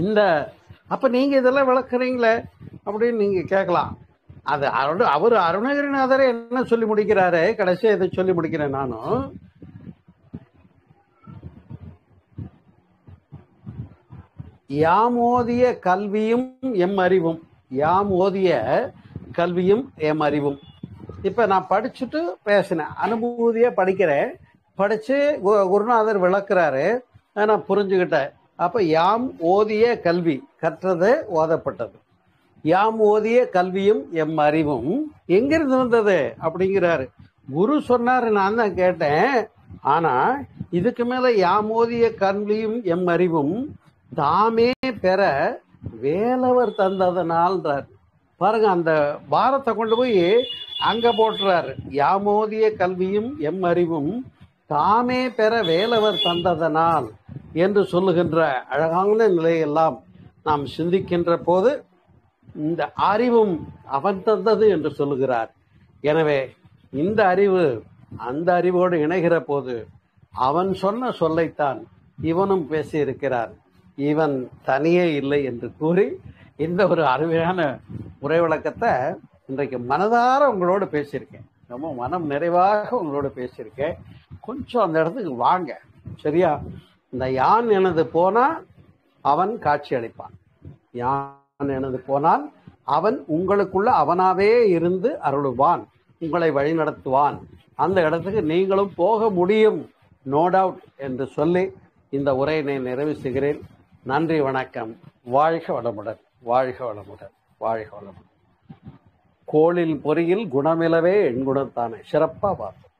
Speaker 2: இந்த அப்போ நீங்கள் இதெல்லாம் விளக்குறீங்களே அப்படின்னு நீங்கள் கேட்கலாம். அது அருண் அவர் அருணகிரிநாதரே என்ன சொல்லி முடிக்கிறாரு? கடைசியாக இதை சொல்லி முடிக்கிறேன் நானும் யாம் ஓதிய கல்வியும் எம் அறிவும். யாம் ஓதிய கல்வியும் எம் அறிவும். இப்ப நான் படிச்சுட்டு பேசினேன். அனுபூதியா படிக்கிறேன். படிச்சு கு- குருநாதர் விளக்குறாரு. நான் புரிஞ்சுக்கிட்டேன். அப்ப யாம் ஓதிய கல்வி கற்றது ஓதப்பட்டது. யாம் ஓதிய கல்வியும் எம் அறிவும் எங்கிருந்து வந்தது? அப்படிங்கிறாரு. குரு சொன்னாரு நான் தான் கேட்டேன். ஆனா இதுக்கு மேல யாம் ஓதிய கல்வியும் எம் அறிவும் தாமே பெற வேலவர் தந்ததனால்ன்றார். பாருங்க அந்த பாரத்தை கொண்டு போய் அங்க போட்டுறாரு. யாமோதிய கல்வியும் எம் அறிவும் தாமே பெற வேலவர் தந்ததனால் என்று சொல்லுகின்ற அழகான நிலையெல்லாம் நாம் சிந்திக்கின்ற போது இந்த அறிவும் அவன் தந்தது என்று சொல்லுகிறார். எனவே இந்த அறிவு அந்த அறிவோடு இணைகிற போது அவன் சொன்ன சொல்லைத்தான் இவனும் பேசியிருக்கிறார். இவன் தனியே இல்லை என்று கூறி இந்த ஒரு அருமையான உரை விளக்கத்தை இன்றைக்கு மனதார உங்களோடு பேசியிருக்கேன். ரொம்ப மனம் நிறைவாக உங்களோட பேசியிருக்கேன். கொஞ்சம் அந்த இடத்துக்கு வாங்க. சரியா? இந்த யான் எனது போனா அவன் காட்சி அளிப்பான். யான் எனது போனால் அவன் உங்களுக்குள்ள அவனாவே இருந்து அருளுவான். உங்களை வழிநடத்துவான் அந்த இடத்துக்கு நீங்களும் போக முடியும். நோ டவுட் என்று சொல்லி இந்த உரையினை நிறைவு செய்கிறேன். நன்றி வணக்கம். வாழ்க வளமுடன். வாழ்க வளமுடன் வாழ்க வளமுடன். கோளில் பொறியில் குணமிலவே என் குணத்தானே சிறப்பா பார்த்தோம்.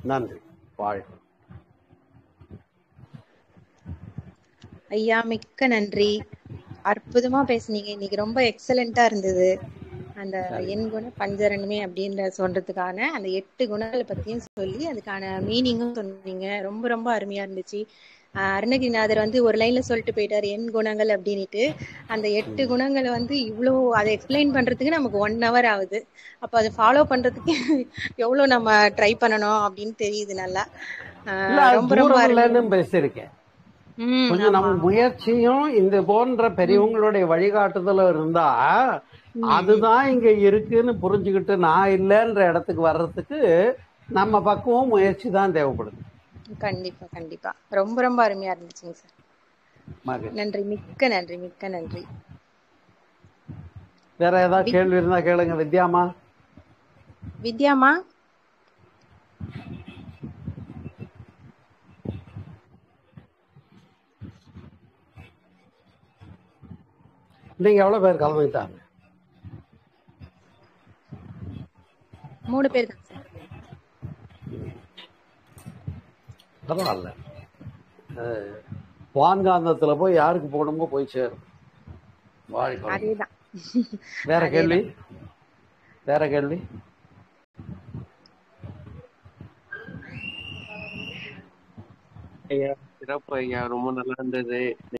Speaker 2: நன்றி. வாழ்க
Speaker 1: ஐயா மிக்க நன்றி. அற்புதமா பேசுனீங்க. இன்னைக்கு ரொம்ப எக்ஸலண்டா இருந்தது. அந்த எண் குண பஞ்சரணுமே அப்படின்ற சொல்றதுக்கான அந்த எட்டு குணங்களை பத்தியும் சொல்லி அதுக்கான மீனிங்கும் சொன்னீங்க. ரொம்ப ரொம்ப அருமையா இருந்துச்சு. அருணகிரிநாதர் வந்து ஒரு லைன்ல சொல்லிட்டு போயிட்டாரு எண் குணங்கள் அப்படின்னுட்டு. அந்த எட்டு குணங்களை வந்து இவ்வளோ அதை எக்ஸ்பிளைன் பண்றதுக்கு நமக்கு ஒன் ஹவர் ஆகுது. அப்ப அதை ஃபாலோ பண்றதுக்கு எவ்வளவு நம்ம ட்ரை பண்ணணும் அப்படின்னு தெரியுது நல்லா. ரொம்ப ரொம்ப
Speaker 2: பேசியிருக்கேன். கொஞ்சம் நம்ம முயற்சியும் இந்த போன்ற பெரியவங்களுடைய வழிகாட்டுதலும் இருந்தா அதுதான் இங்க இருக்குன்னு புரிஞ்சுக்கிட்டு நான் இல்லைன்ற இடத்துக்கு வர்றதுக்கு நம்ம பக்குவம் முயற்சி தான் தேவைப்படுது.
Speaker 1: கண்டிப்பா கண்டிப்பா. ரொம்ப ரொம்ப அருமையா இருந்துச்சுங்க சார். நன்றி. மிக்க நன்றி மிக்க நன்றி.
Speaker 2: வேற ஏதாவது கேள்வி இருந்தா கேளுங்க. வித்யாமா?
Speaker 1: வித்யாமா?
Speaker 2: நீங்க எவ்வளவு பேர் கலந்துக்கிட்டாங்க?
Speaker 1: மூணு பேர் தான் சார்
Speaker 2: பரவாயில்ல. வான்காந்தத்துல போய் யாருக்கு போகணுமோ போய் சேரும். வேற கேள்வி? வேற கேள்வி?
Speaker 3: ஐயா சிறப்பு ஐயா ரொம்ப நல்லா இருந்தது.